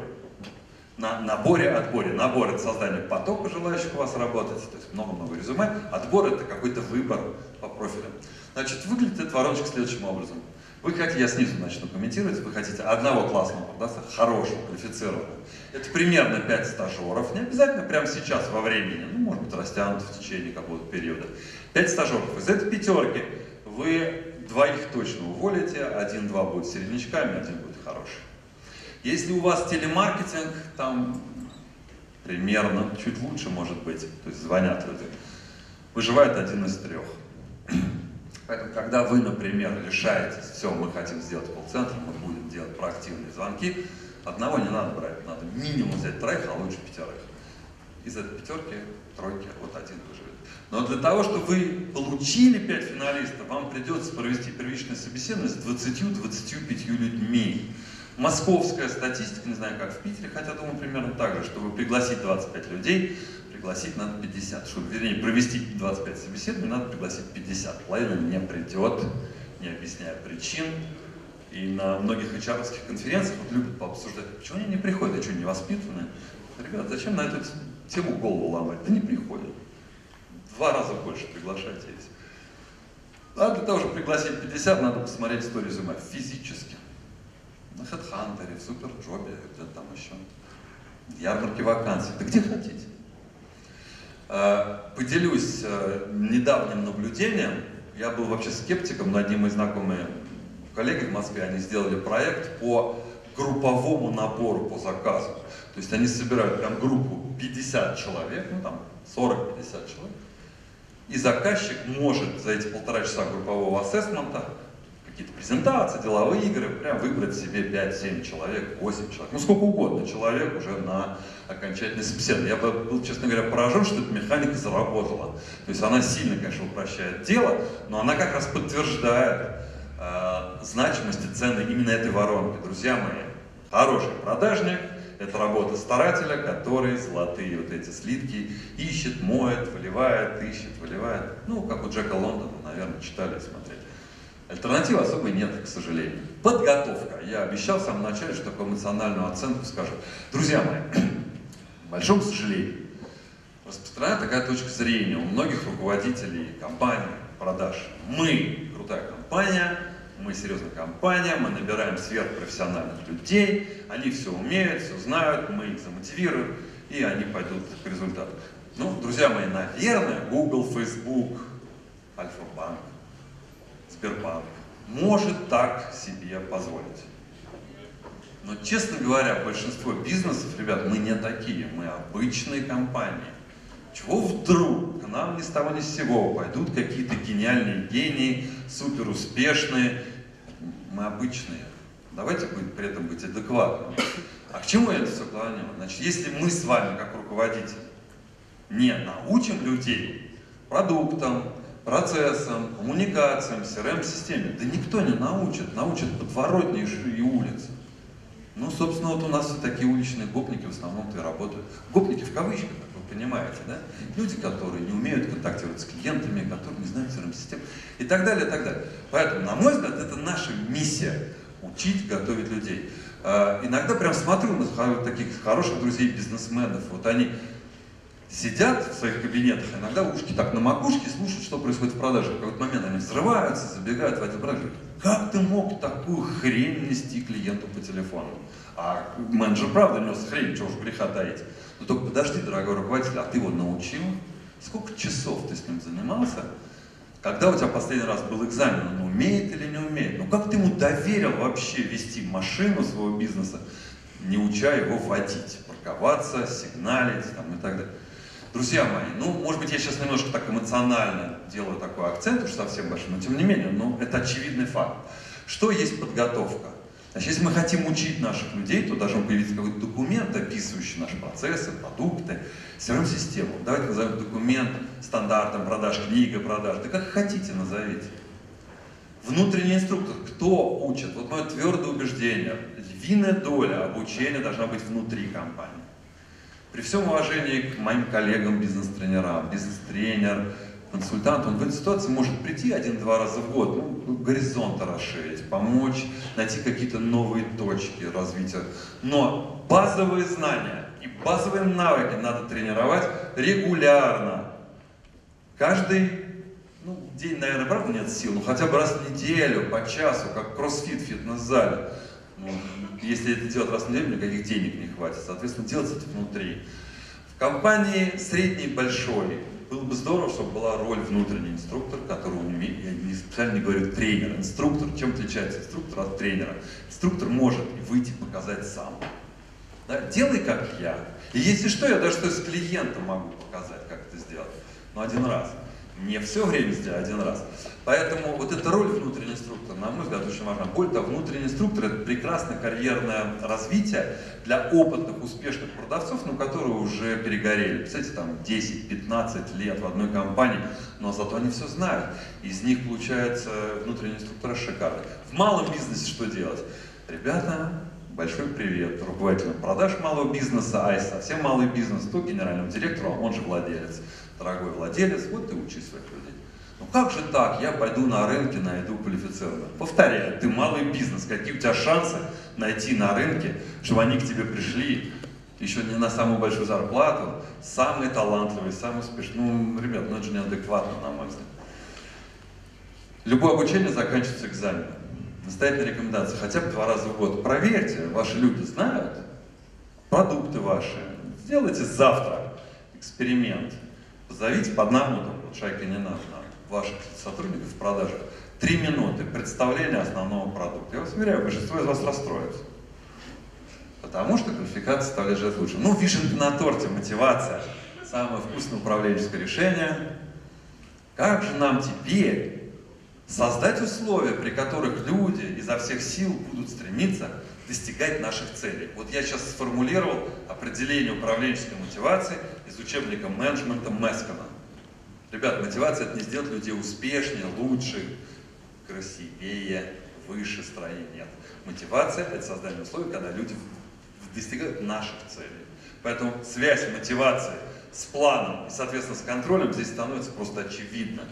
на наборе, отборе. Набор – это создание потока желающих у вас работать, то есть много-много резюме. Отбор – это какой-то выбор по профилям. Значит, выглядит эта вороночка следующим образом. Вы хотите, я снизу начну комментировать, вы хотите одного классного продавца, хорошего, квалифицированного. Это примерно 5 стажеров, не обязательно прямо сейчас во времени, ну, может быть, растянуто в течение какого-то периода. 5 стажеров. Из этой пятерки вы двоих точно уволите, один-два будут середнячками, один будет хороший. Если у вас телемаркетинг, там примерно чуть лучше может быть, то есть звонят люди, выживает один из трех. Поэтому, когда вы, например, решаетесь, все, мы хотим сделать колл-центр, мы будем делать проактивные звонки, одного не надо брать, надо минимум взять троих, а лучше пятерых. Из этой пятерки, тройки, вот один выживет. Но для того, чтобы вы получили пять финалистов, вам придется провести первичное собеседование с 20-25 людьми. Московская статистика, не знаю, как в Питере, хотя, думаю, примерно так же, чтобы пригласить 25 людей, пригласить надо 50. Чтобы, вернее, провести 25 собеседований, надо пригласить 50. Половина не придет, не объясняя причин. И на многих hr конференциях вот любят пообсуждать, почему они не приходят, а что, не воспитаны? Ребята, зачем на эту тему голову ломать? Да не приходят. Два раза больше приглашайте их. А для того, чтобы пригласить 50, надо посмотреть 100 резюме физически на HeadHunter, в Суперджобе, где-то там еще, в ярмарке вакансий, да где хотите. Э, поделюсь э, недавним наблюдением. Я был вообще скептиком, но одни мои знакомые коллеги в Москве, они сделали проект по групповому набору по заказу. То есть они собирают прям группу 50 человек, ну там 40-50 человек, и заказчик может за эти полтора часа группового ассессмента какие-то презентации, деловые игры, прям выбрать себе 5-7 человек, 8 человек, ну сколько угодно человек уже на окончательный собеседование. Я был, честно говоря, поражен, что эта механика заработала. То есть она сильно, конечно, упрощает дело, но она как раз подтверждает э, значимость и цены именно этой воронки. Друзья мои, хороший продажник – это работа старателя, который золотые вот эти слитки ищет, моет, выливает, ищет, выливает. Ну, как у Джека Лондона, наверное, читали и смотрели. Альтернативы особой нет, к сожалению. Подготовка. Я обещал в самом начале, что такую эмоциональную оценку скажу. Друзья мои, к большому сожалению, распространена такая точка зрения у многих руководителей компаний, продаж. Мы крутая компания, мы серьезная компания, мы набираем сверхпрофессиональных людей, они все умеют, все знают, мы их замотивируем, и они пойдут к результату. Ну, друзья мои, наверное, Google, Facebook, Альфа-банк, Сбербанк может так себе позволить. Но, честно говоря, большинство бизнесов, ребят, мы не такие, мы обычные компании. Чего вдруг к нам ни с того ни с сего пойдут какие-то гениальные гении, супер успешные, мы обычные. Давайте будет при этом быть адекватными. А к чему я это все клоню? Значит, если мы с вами, как руководители, не научим людей продуктам, процессам, коммуникациям, CRM-системе. Да никто не научит, научат подворотнейшие улицы. Ну, собственно, вот у нас все такие уличные гопники в основном-то и работают. Гопники в кавычках, понимаете, да? Люди, которые не умеют контактировать с клиентами, которые не знают CRM-систем и так далее, и так далее. Поэтому, на мой взгляд, это наша миссия – учить, готовить людей. А, иногда прям смотрю на таких хороших друзей-бизнесменов, вот они сидят в своих кабинетах, иногда ушки так на макушке, слушают, что происходит в продаже. В какой-то момент они взрываются, забегают в один продажу. Как ты мог такую хрень нести клиенту по телефону? А менеджер правда нес хрень, чего уж греха таить. Но только подожди, дорогой руководитель, а ты его научил? Сколько часов ты с ним занимался? Когда у тебя последний раз был экзамен, он умеет или не умеет? Ну как ты ему доверил вообще вести машину своего бизнеса, не уча его водить, парковаться, сигналить там, и так далее? Друзья мои, ну, может быть, я сейчас немножко так эмоционально делаю такой акцент, уж совсем большой, но тем не менее, ну, это очевидный факт. Что есть подготовка? Значит, если мы хотим учить наших людей, то должен появиться какой-то документ, описывающий наши процессы, продукты, CRM-систему. Давайте назовем документ стандартом продаж, книга продаж, да как хотите назовите. Внутренний инструктор, кто учит? Вот мое твердое убеждение, львиная доля обучения должна быть внутри компании. При всем уважении к моим коллегам, бизнес-тренерам, бизнес-тренер, консультант, он в этой ситуации может прийти один-два раза в год, ну, горизонты расширить, помочь найти какие-то новые точки развития. Но базовые знания и базовые навыки надо тренировать регулярно. Каждый ну, день, наверное, правда нет сил, но хотя бы раз в неделю, по часу, как кроссфит в фитнес-зале. Ну, если это делать раз в неделю, никаких денег не хватит. Соответственно, делать это внутри. В компании средней большой было бы здорово, чтобы была роль внутренний инструктор, который умеет, я не специально говорю тренер, инструктор, чем отличается инструктор от тренера? Инструктор может выйти показать сам. Да? Делай как я. И если что, я даже что с клиентом могу показать, как это сделать. Но один раз не все время сделать один раз. Поэтому вот эта роль внутреннего инструктора, на мой взгляд, очень важна. Более того, внутренний инструктор – это прекрасное карьерное развитие для опытных, успешных продавцов, но которые уже перегорели. Представляете, там 10-15 лет в одной компании, но зато они все знают. Из них получается внутренний инструктор шикарный. В малом бизнесе что делать? Ребята, большой привет руководителям продаж малого бизнеса, а совсем малый бизнес, то генеральному директору, он же владелец дорогой владелец, вот ты учи своих людей. Ну как же так, я пойду на рынке, найду квалифицированных. Повторяю, ты малый бизнес, какие у тебя шансы найти на рынке, чтобы они к тебе пришли, еще не на самую большую зарплату, самые талантливые, самые успешные. Ну, ребят, ну это же неадекватно, на мой взгляд. Любое обучение заканчивается экзаменом. Настоятельная рекомендация, хотя бы два раза в год. Проверьте, ваши люди знают продукты ваши. Сделайте завтра эксперимент. Позовите по одному, там, вот шайка не надо, ваших сотрудников в продажах. Три минуты представления основного продукта. Я вас уверяю, большинство из вас расстроится. Потому что квалификация лежать лучше. Ну, вишенка на торте, мотивация. Самое вкусное управленческое решение. Как же нам теперь создать условия, при которых люди изо всех сил будут стремиться достигать наших целей. Вот я сейчас сформулировал определение управленческой мотивации из учебника менеджмента Мескана. Ребят, мотивация это не сделать людей успешнее, лучше, красивее, выше строения. Нет. Мотивация это создание условий, когда люди достигают наших целей. Поэтому связь мотивации с планом и, соответственно, с контролем здесь становится просто очевидно.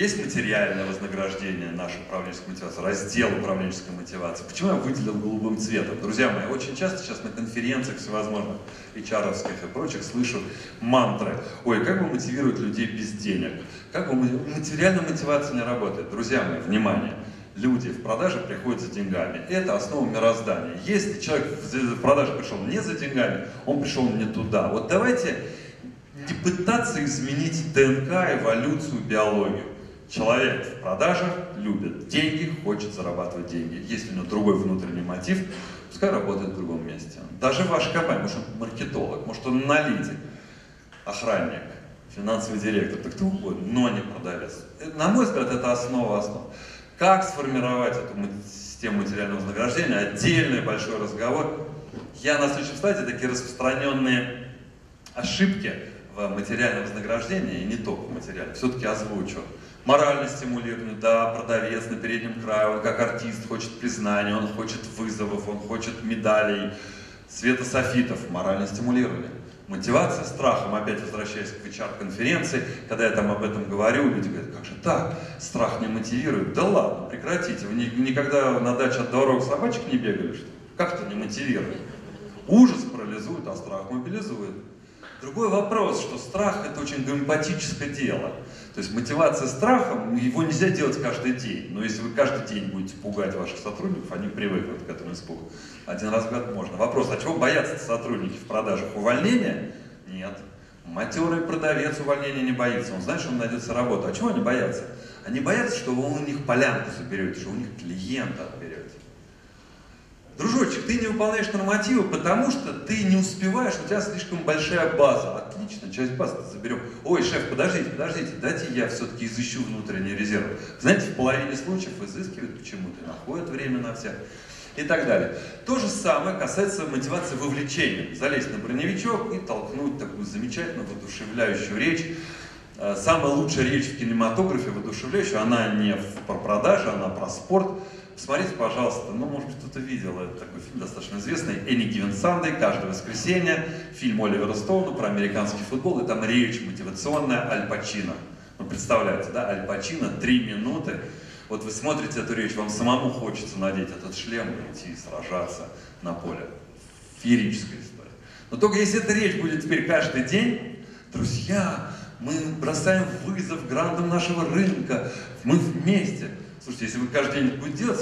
Есть материальное вознаграждение нашей управленческой мотивации, раздел управленческой мотивации. Почему я выделил голубым цветом? Друзья мои, очень часто сейчас на конференциях всевозможных hr и прочих слышу мантры. Ой, как бы мотивировать людей без денег? Как бы материальная мотивация не работает? Друзья мои, внимание! Люди в продаже приходят за деньгами. Это основа мироздания. Если человек в продаже пришел не за деньгами, он пришел не туда. Вот давайте не пытаться изменить ДНК, эволюцию, биологию. Человек в продажах любит деньги, хочет зарабатывать деньги. Если у него другой внутренний мотив, пускай работает в другом месте. Даже в вашей компании, может он маркетолог, может он аналитик, охранник, финансовый директор, так кто угодно, но не продавец. На мой взгляд, это основа основ. Как сформировать эту систему материального вознаграждения? Отдельный большой разговор. Я на следующем слайде такие распространенные ошибки в материальном вознаграждении, и не только в материальном, все-таки озвучу морально стимулирование, да, продавец на переднем крае, он как артист хочет признания, он хочет вызовов, он хочет медалей, света софитов, морально стимулирование. Мотивация страхом, опять возвращаясь к HR-конференции, когда я там об этом говорю, люди говорят, как же так, страх не мотивирует. Да ладно, прекратите, вы никогда на даче от дорог собачек не бегали, что Как это не мотивирует? Ужас парализует, а страх мобилизует. Другой вопрос, что страх это очень гомеопатическое дело. То есть мотивация страхом, его нельзя делать каждый день. Но если вы каждый день будете пугать ваших сотрудников, они привыкнут к этому испугу. Один раз в год можно. Вопрос, а чего боятся сотрудники в продажах? Увольнения? Нет. Матерый продавец увольнения не боится. Он знает, что он найдется работу. А чего они боятся? Они боятся, что вы у них полянку заберете, что у них клиента отберете. Дружочек, ты не выполняешь нормативы, потому что ты не успеваешь, у тебя слишком большая база. Отлично, часть базы заберем. Ой, шеф, подождите, подождите, дайте я все-таки изыщу внутренний резерв. Знаете, в половине случаев изыскивают почему-то, находят время на всех и так далее. То же самое касается мотивации вовлечения. Залезть на броневичок и толкнуть такую замечательную, воодушевляющую речь. Э, самая лучшая речь в кинематографе, воодушевляющая, она не про продажи, она про спорт. Смотрите, пожалуйста, ну, может быть, кто-то видел, это такой фильм достаточно известный, «Any Given Sunday», «Каждое воскресенье», фильм Оливера Стоуна про американский футбол, и там речь мотивационная Аль Пачино. Ну, представляете, да, Аль Пачино, три минуты. Вот вы смотрите эту речь, вам самому хочется надеть этот шлем и идти сражаться на поле. Феерическая история. Но только если эта речь будет теперь каждый день, друзья, мы бросаем вызов грандам нашего рынка, мы вместе. Слушайте, если вы каждый день будете делать,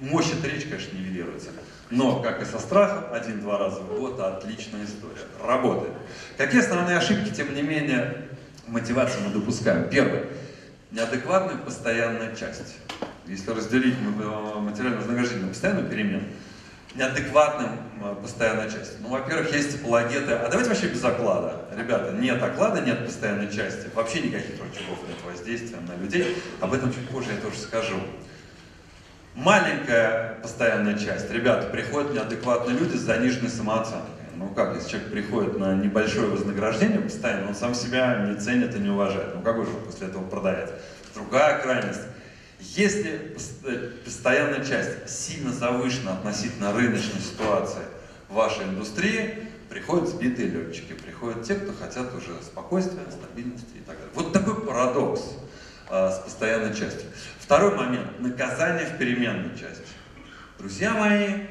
мощь этой речи, конечно, нивелируется. Но, как и со страхом, один-два раза в год, отличная история. Работает. Какие основные ошибки, тем не менее, мотивации мы допускаем? Первое. Неадекватная постоянная часть. Если разделить э, материальное вознаграждение на постоянную перемену, неадекватным э, постоянная часть. Ну, во-первых, есть апологеты. А давайте вообще без оклада. Ребята, нет оклада, нет постоянной части. Вообще никаких рычагов нет воздействия на людей. Об этом чуть позже я тоже скажу. Маленькая постоянная часть. Ребята, приходят неадекватные люди с заниженной самооценкой. Ну как, если человек приходит на небольшое вознаграждение постоянно, он сам себя не ценит и не уважает. Ну как же после этого продает? Другая крайность. Если э, постоянная часть сильно завышена относительно рыночной ситуации в вашей индустрии, приходят сбитые летчики, приходят те, кто хотят уже спокойствия, стабильности и так далее. Вот такой парадокс а, с постоянной частью. Второй момент. Наказание в переменной части. Друзья мои,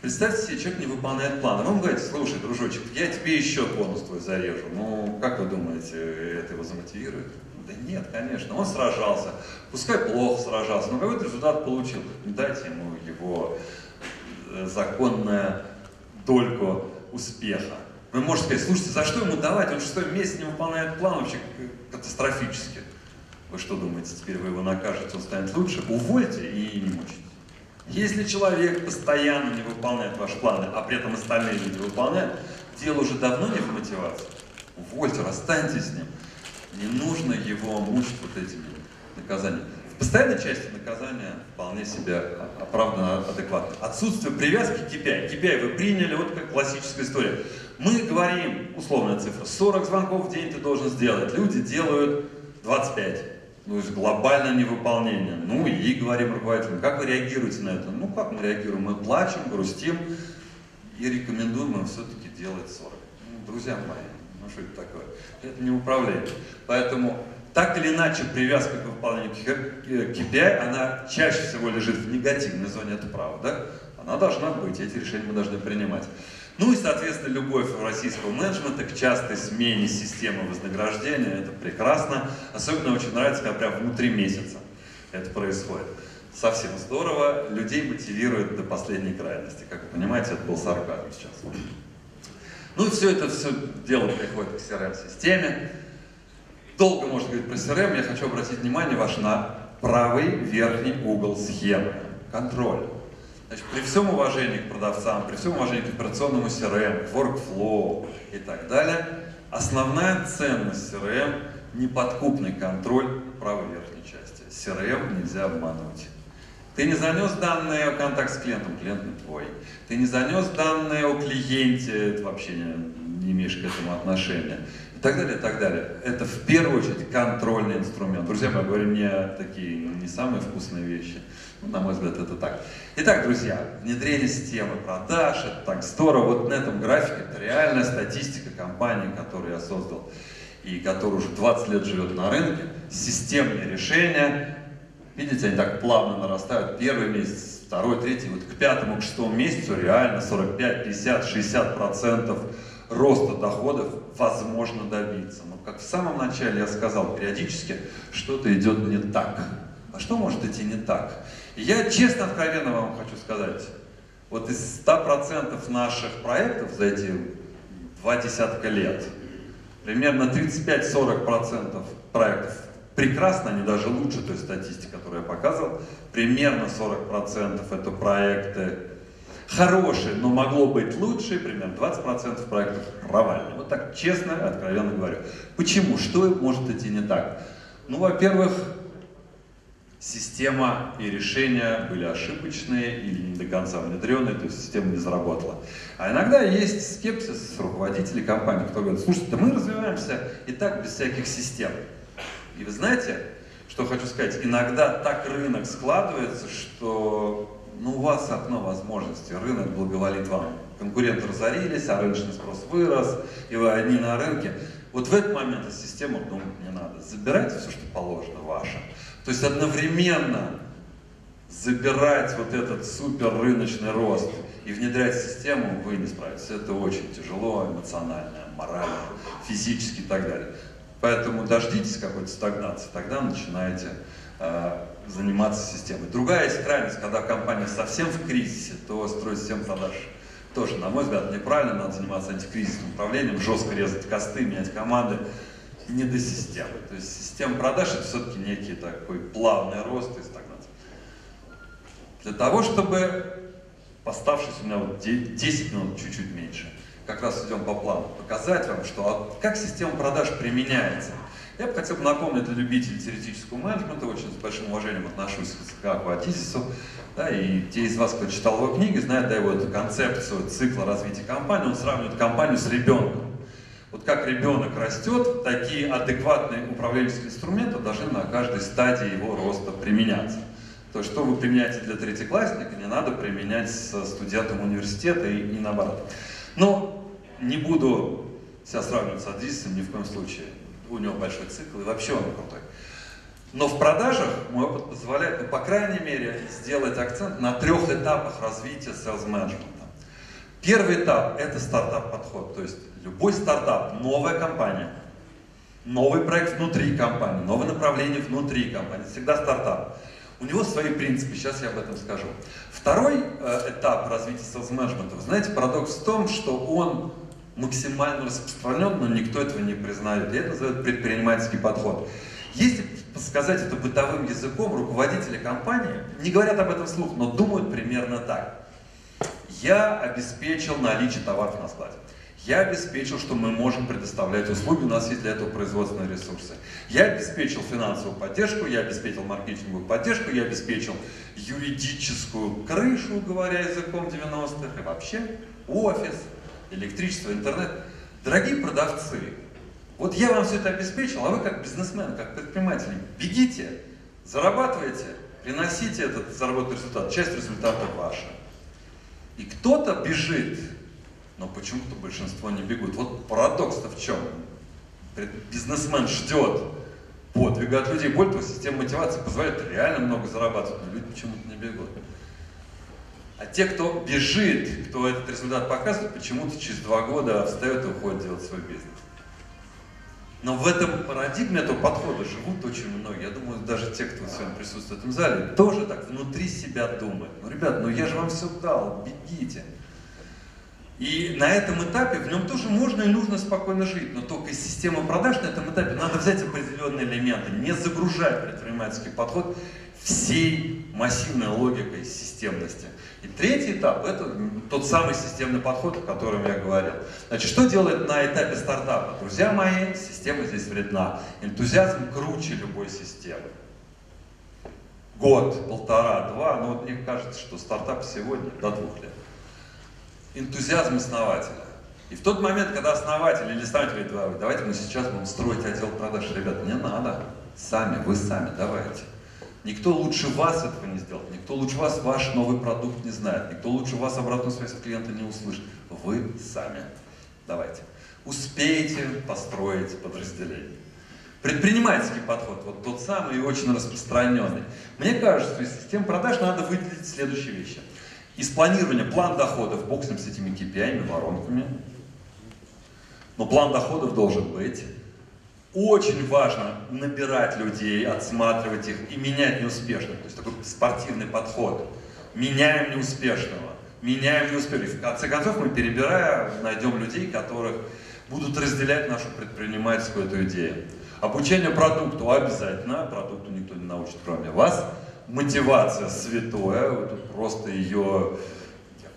представьте себе, человек не выполняет план. Вы ему говорите, слушай, дружочек, я тебе еще бонус твой зарежу. Ну, как вы думаете, это его замотивирует? Да нет, конечно, он сражался. Пускай плохо сражался, но какой-то результат получил. Не дайте ему его э, законную дольку успеха. Вы можете сказать, слушайте, за что ему давать? Он шестой месяц не выполняет план вообще катастрофически. Вы что думаете, теперь вы его накажете, он станет лучше? Увольте и не мучите. Если человек постоянно не выполняет ваши планы, а при этом остальные люди выполняют, дело уже давно не в мотивации. Увольте, расстаньтесь с ним. Не нужно его мучить вот этими наказаниями. В постоянной части наказания вполне себе оправданно, адекватно. Отсутствие привязки к KPI. KPI вы приняли, вот как классическая история. Мы говорим, условная цифра, 40 звонков в день ты должен сделать. Люди делают 25 ну, есть глобальное невыполнение. Ну и говорим руководителям, как вы реагируете на это? Ну как мы реагируем? Мы плачем, грустим и рекомендуем им все-таки делать 40. Ну, друзья мои, ну что это такое? Это не управление. Поэтому так или иначе привязка к выполнению KPI, она чаще всего лежит в негативной зоне, это правда. Она должна быть, эти решения мы должны принимать. Ну и, соответственно, любовь российского менеджмента к частой смене системы вознаграждения, это прекрасно. Особенно очень нравится, когда прям внутри месяца это происходит. Совсем здорово, людей мотивирует до последней крайности. Как вы понимаете, это был сарказм сейчас. Ну и все это все дело приходит к CRM-системе. Долго можно говорить про CRM, я хочу обратить внимание ваше на правый верхний угол схемы. Контроль. Значит, при всем уважении к продавцам, при всем уважении к операционному CRM, к workflow и так далее, основная ценность CRM – неподкупный контроль правой верхней части. CRM нельзя обмануть. Ты не занес данные о контакт с клиентом, клиент не твой. Ты не занес данные о клиенте, ты вообще не, не имеешь к этому отношения. И так далее, и так далее. Это в первую очередь контрольный инструмент. Друзья, мы говорим не такие, не самые вкусные вещи. Ну, на мой взгляд, это так. Итак, друзья, внедрение системы продаж, это так здорово. Вот на этом графике это реальная статистика компании, которую я создал и которая уже 20 лет живет на рынке. Системные решения. Видите, они так плавно нарастают. Первый месяц, второй, третий. Вот к пятому, к шестому месяцу реально 45, 50, 60 процентов роста доходов возможно добиться. Но как в самом начале я сказал, периодически что-то идет не так. А что может идти не так? я честно, откровенно вам хочу сказать, вот из 100% наших проектов за эти два десятка лет, примерно 35-40% проектов прекрасно, они даже лучше той статистики, которую я показывал, примерно 40% это проекты хорошие, но могло быть лучше, примерно 20% проектов провальные. Вот так честно и откровенно говорю. Почему? Что может идти не так? Ну, во-первых, система и решения были ошибочные или не до конца внедренные, то есть система не заработала. А иногда есть скепсис руководителей компании, кто говорит, слушайте, да мы развиваемся и так без всяких систем. И вы знаете, что хочу сказать, иногда так рынок складывается, что ну, у вас окно возможностей, рынок благоволит вам. Конкуренты разорились, а рыночный спрос вырос, и вы одни на рынке. Вот в этот момент о системах думать не надо. Забирайте все, что положено ваше. То есть одновременно забирать вот этот супер рыночный рост и внедрять систему, вы не справитесь. Это очень тяжело, эмоционально, морально, физически и так далее. Поэтому дождитесь какой-то стагнации, тогда начинаете э, заниматься системой. Другая есть крайность, когда компания совсем в кризисе, то строить систему продаж тоже, на мой взгляд, неправильно, надо заниматься антикризисным управлением, жестко резать косты, менять команды, не до системы. То есть система продаж это все-таки некий такой плавный рост и стагнация. Для того, чтобы, поставшись у меня вот 10 минут, чуть-чуть меньше, как раз идем по плану, показать вам, что а как система продаж применяется. Я бы хотел напомнить для любителей теоретического менеджмента, очень с большим уважением отношусь к Акватизису, да, и те из вас, кто читал его книги, знают да, его эту концепцию цикла развития компании, он сравнивает компанию с ребенком. Вот как ребенок растет, такие адекватные управленческие инструменты должны на каждой стадии его роста применяться. То есть, что вы применяете для третьеклассника, не надо применять с студентом университета и, и наоборот. Но не буду себя сравнивать с Адзисом ни в коем случае. У него большой цикл, и вообще он крутой. Но в продажах мой опыт позволяет, ну, по крайней мере, сделать акцент на трех этапах развития sales management. Первый этап – это стартап-подход. То есть любой стартап, новая компания, новый проект внутри компании, новое направление внутри компании, всегда стартап. У него свои принципы, сейчас я об этом скажу. Второй э, этап развития sales management, вы знаете, парадокс в том, что он максимально распространен, но никто этого не признает. И это называют предпринимательский подход. Если сказать это бытовым языком, руководители компании не говорят об этом вслух, но думают примерно так. Я обеспечил наличие товаров на складе. Я обеспечил, что мы можем предоставлять услуги, у нас есть для этого производственные ресурсы. Я обеспечил финансовую поддержку, я обеспечил маркетинговую поддержку, я обеспечил юридическую крышу, говоря языком 90-х, и вообще офис, электричество, интернет. Дорогие продавцы, вот я вам все это обеспечил, а вы как бизнесмен, как предприниматель, бегите, зарабатывайте, приносите этот заработанный результат. Часть результата ваша. И кто-то бежит, но почему-то большинство не бегут. Вот парадокс-то в чем? Бизнесмен ждет подвига от людей. Более того, система мотивации позволяет реально много зарабатывать, но люди почему-то не бегут. А те, кто бежит, кто этот результат показывает, почему-то через два года встает и уходит делать свой бизнес. Но в этом парадигме этого подхода живут очень многие. Я думаю, даже те, кто сегодня присутствует в этом зале, тоже так внутри себя думают. Ну, ребят, ну я же вам все дал, бегите. И на этом этапе в нем тоже можно и нужно спокойно жить, но только из системы продаж на этом этапе надо взять определенные элементы, не загружать предпринимательский подход всей массивной логикой системности. И третий этап – это тот самый системный подход, о котором я говорил. Значит, что делает на этапе стартапа? Друзья мои, система здесь вредна. Энтузиазм круче любой системы. Год, полтора, два, но вот мне кажется, что стартап сегодня до двух лет энтузиазм основателя. И в тот момент, когда основатель или основатель говорит, давайте мы сейчас будем строить отдел продаж, ребят, не надо, сами, вы сами, давайте. Никто лучше вас этого не сделает, никто лучше вас ваш новый продукт не знает, никто лучше вас обратную связь от клиента не услышит. Вы сами. Давайте. Успеете построить подразделение. Предпринимательский подход, вот тот самый и очень распространенный. Мне кажется, из систем продаж надо выделить следующие вещи. Из планирования план доходов, бог с с этими KPI, воронками. Но план доходов должен быть. Очень важно набирать людей, отсматривать их и менять неуспешных. То есть такой спортивный подход. Меняем неуспешного, меняем неуспешного. И в конце концов мы, перебирая, найдем людей, которых будут разделять нашу предпринимательскую эту идею. Обучение продукту обязательно, продукту никто не научит, кроме вас мотивация святое, просто ее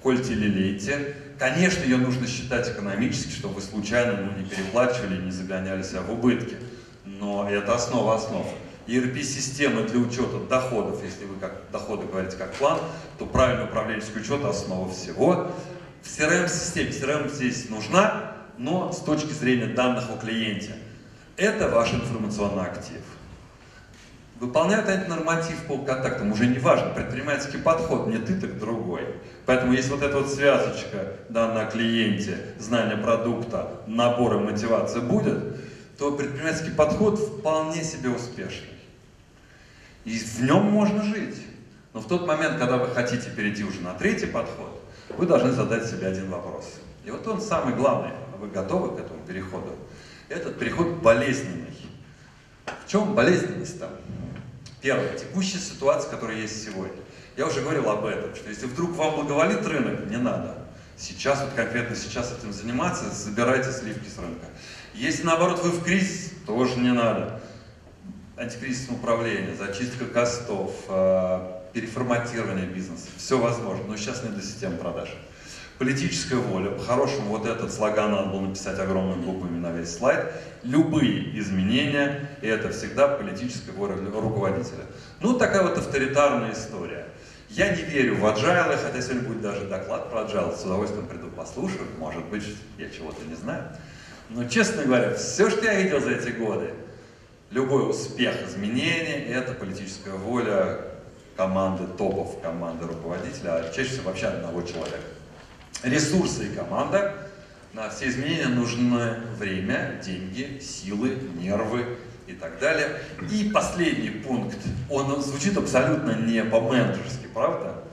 кольте или лейте. Конечно, ее нужно считать экономически, чтобы вы случайно ну, не переплачивали, не загоняли себя в убытки. Но это основа основ. ERP-система для учета доходов, если вы как доходы говорите как план, то правильный управленческий учет – основа всего. В CRM-системе, CRM здесь нужна, но с точки зрения данных о клиенте. Это ваш информационный актив. Выполняют они норматив по контактам, уже не важно, предпринимательский подход, не ты, так другой. Поэтому есть вот эта вот связочка да, на клиенте, знание продукта, набор и мотивация будет, то предпринимательский подход вполне себе успешный. И в нем можно жить. Но в тот момент, когда вы хотите перейти уже на третий подход, вы должны задать себе один вопрос. И вот он самый главный. Вы готовы к этому переходу? Этот переход болезненный. В чем болезненность там? Первое. Текущая ситуация, которая есть сегодня. Я уже говорил об этом, что если вдруг вам благоволит рынок, не надо. Сейчас, вот конкретно сейчас этим заниматься, забирайте сливки с рынка. Если наоборот вы в кризис, тоже не надо. Антикризисное управление, зачистка костов, э, переформатирование бизнеса, все возможно, но сейчас не до системы продаж. Политическая воля, по-хорошему вот этот слоган надо было написать огромными буквами на весь слайд. Любые изменения, и это всегда политическая воля руководителя. Ну, такая вот авторитарная история. Я не верю в agile, хотя сегодня будет даже доклад про agile, с удовольствием приду послушаю, может быть, я чего-то не знаю. Но, честно говоря, все, что я видел за эти годы, любой успех изменений – это политическая воля команды топов, команды руководителя, а чаще всего вообще одного человека. Ресурсы и команда. На все изменения нужно время, деньги, силы, нервы и так далее. И последний пункт, он звучит абсолютно не по-менеджерски, правда?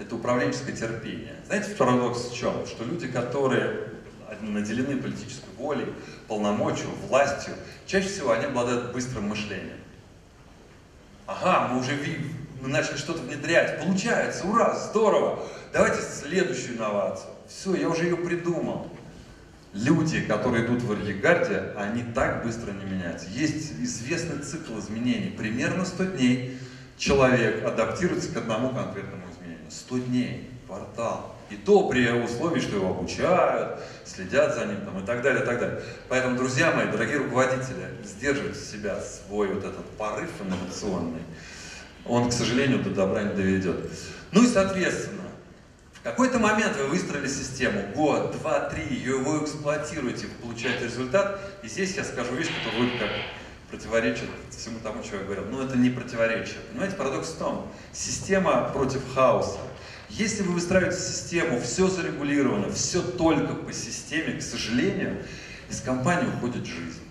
Это управленческое терпение. Знаете, парадокс в чем? Что люди, которые наделены политической волей, полномочием, властью, чаще всего они обладают быстрым мышлением. Ага, мы уже мы начали что-то внедрять, получается, ура, здорово, давайте следующую инновацию. Все, я уже ее придумал. Люди, которые идут в арьегарде, они так быстро не меняются. Есть известный цикл изменений. Примерно 100 дней человек адаптируется к одному конкретному изменению. 100 дней, квартал. И то при условии, что его обучают, следят за ним там, и так далее, и так далее. Поэтому, друзья мои, дорогие руководители, сдерживайте себя, свой вот этот порыв инновационный. Он, к сожалению, до добра не доведет. Ну и, соответственно, в какой-то момент вы выстроили систему, год, два, три, ее его эксплуатируете, получаете результат, и здесь я скажу вещь, которая будет как противоречит всему тому, что я говорил. Но это не противоречие. Понимаете, парадокс в том, система против хаоса. Если вы выстраиваете систему, все зарегулировано, все только по системе, к сожалению, из компании уходит жизнь.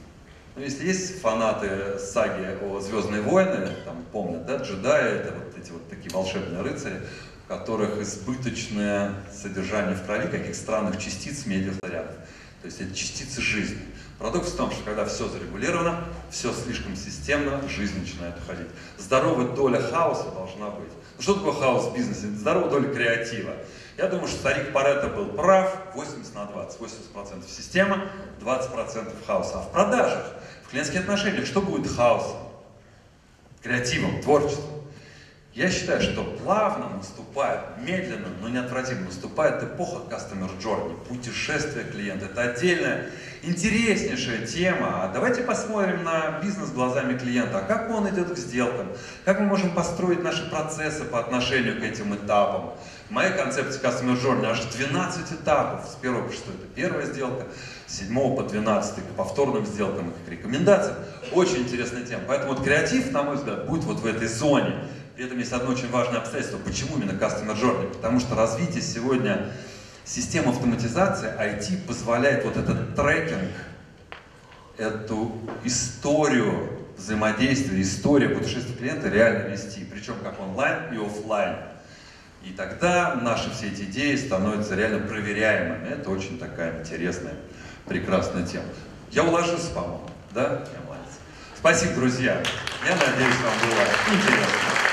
Ну, если есть фанаты саги о «Звездные войны», там помнят, да, джедаи, это вот эти вот такие волшебные рыцари, у которых избыточное содержание в крови каких странных частиц медиазарядов. То есть это частицы жизни. Парадокс в том, что когда все зарегулировано, все слишком системно, жизнь начинает уходить. Здоровая доля хаоса должна быть. Ну, что такое хаос в бизнесе? Здоровая доля креатива. Я думаю, что старик Паретто был прав, 80 на 20. 80% система, 20% хаоса. А в продажах, в клиентских отношениях, что будет хаосом? Креативом, творчеством. Я считаю, что плавно наступает, медленно, но неотвратимо наступает эпоха Customer Journey, путешествие клиента. Это отдельная, интереснейшая тема. А давайте посмотрим на бизнес глазами клиента. А как он идет к сделкам? Как мы можем построить наши процессы по отношению к этим этапам? В моей концепции Customer Journey аж 12 этапов. С первого по что это первая сделка, с 7 по 12 к повторным сделкам и к рекомендациям. Очень интересная тема. Поэтому вот креатив, на мой взгляд, будет вот в этой зоне. При этом есть одно очень важное обстоятельство. Почему именно Customer Journey? Потому что развитие сегодня системы автоматизации IT позволяет вот этот трекинг, эту историю взаимодействия, история путешествия клиента реально вести, причем как онлайн и офлайн. И тогда наши все эти идеи становятся реально проверяемыми. Это очень такая интересная, прекрасная тема. Я уложился, по-моему, да? Я молодец. Спасибо, друзья. Я надеюсь, вам было интересно.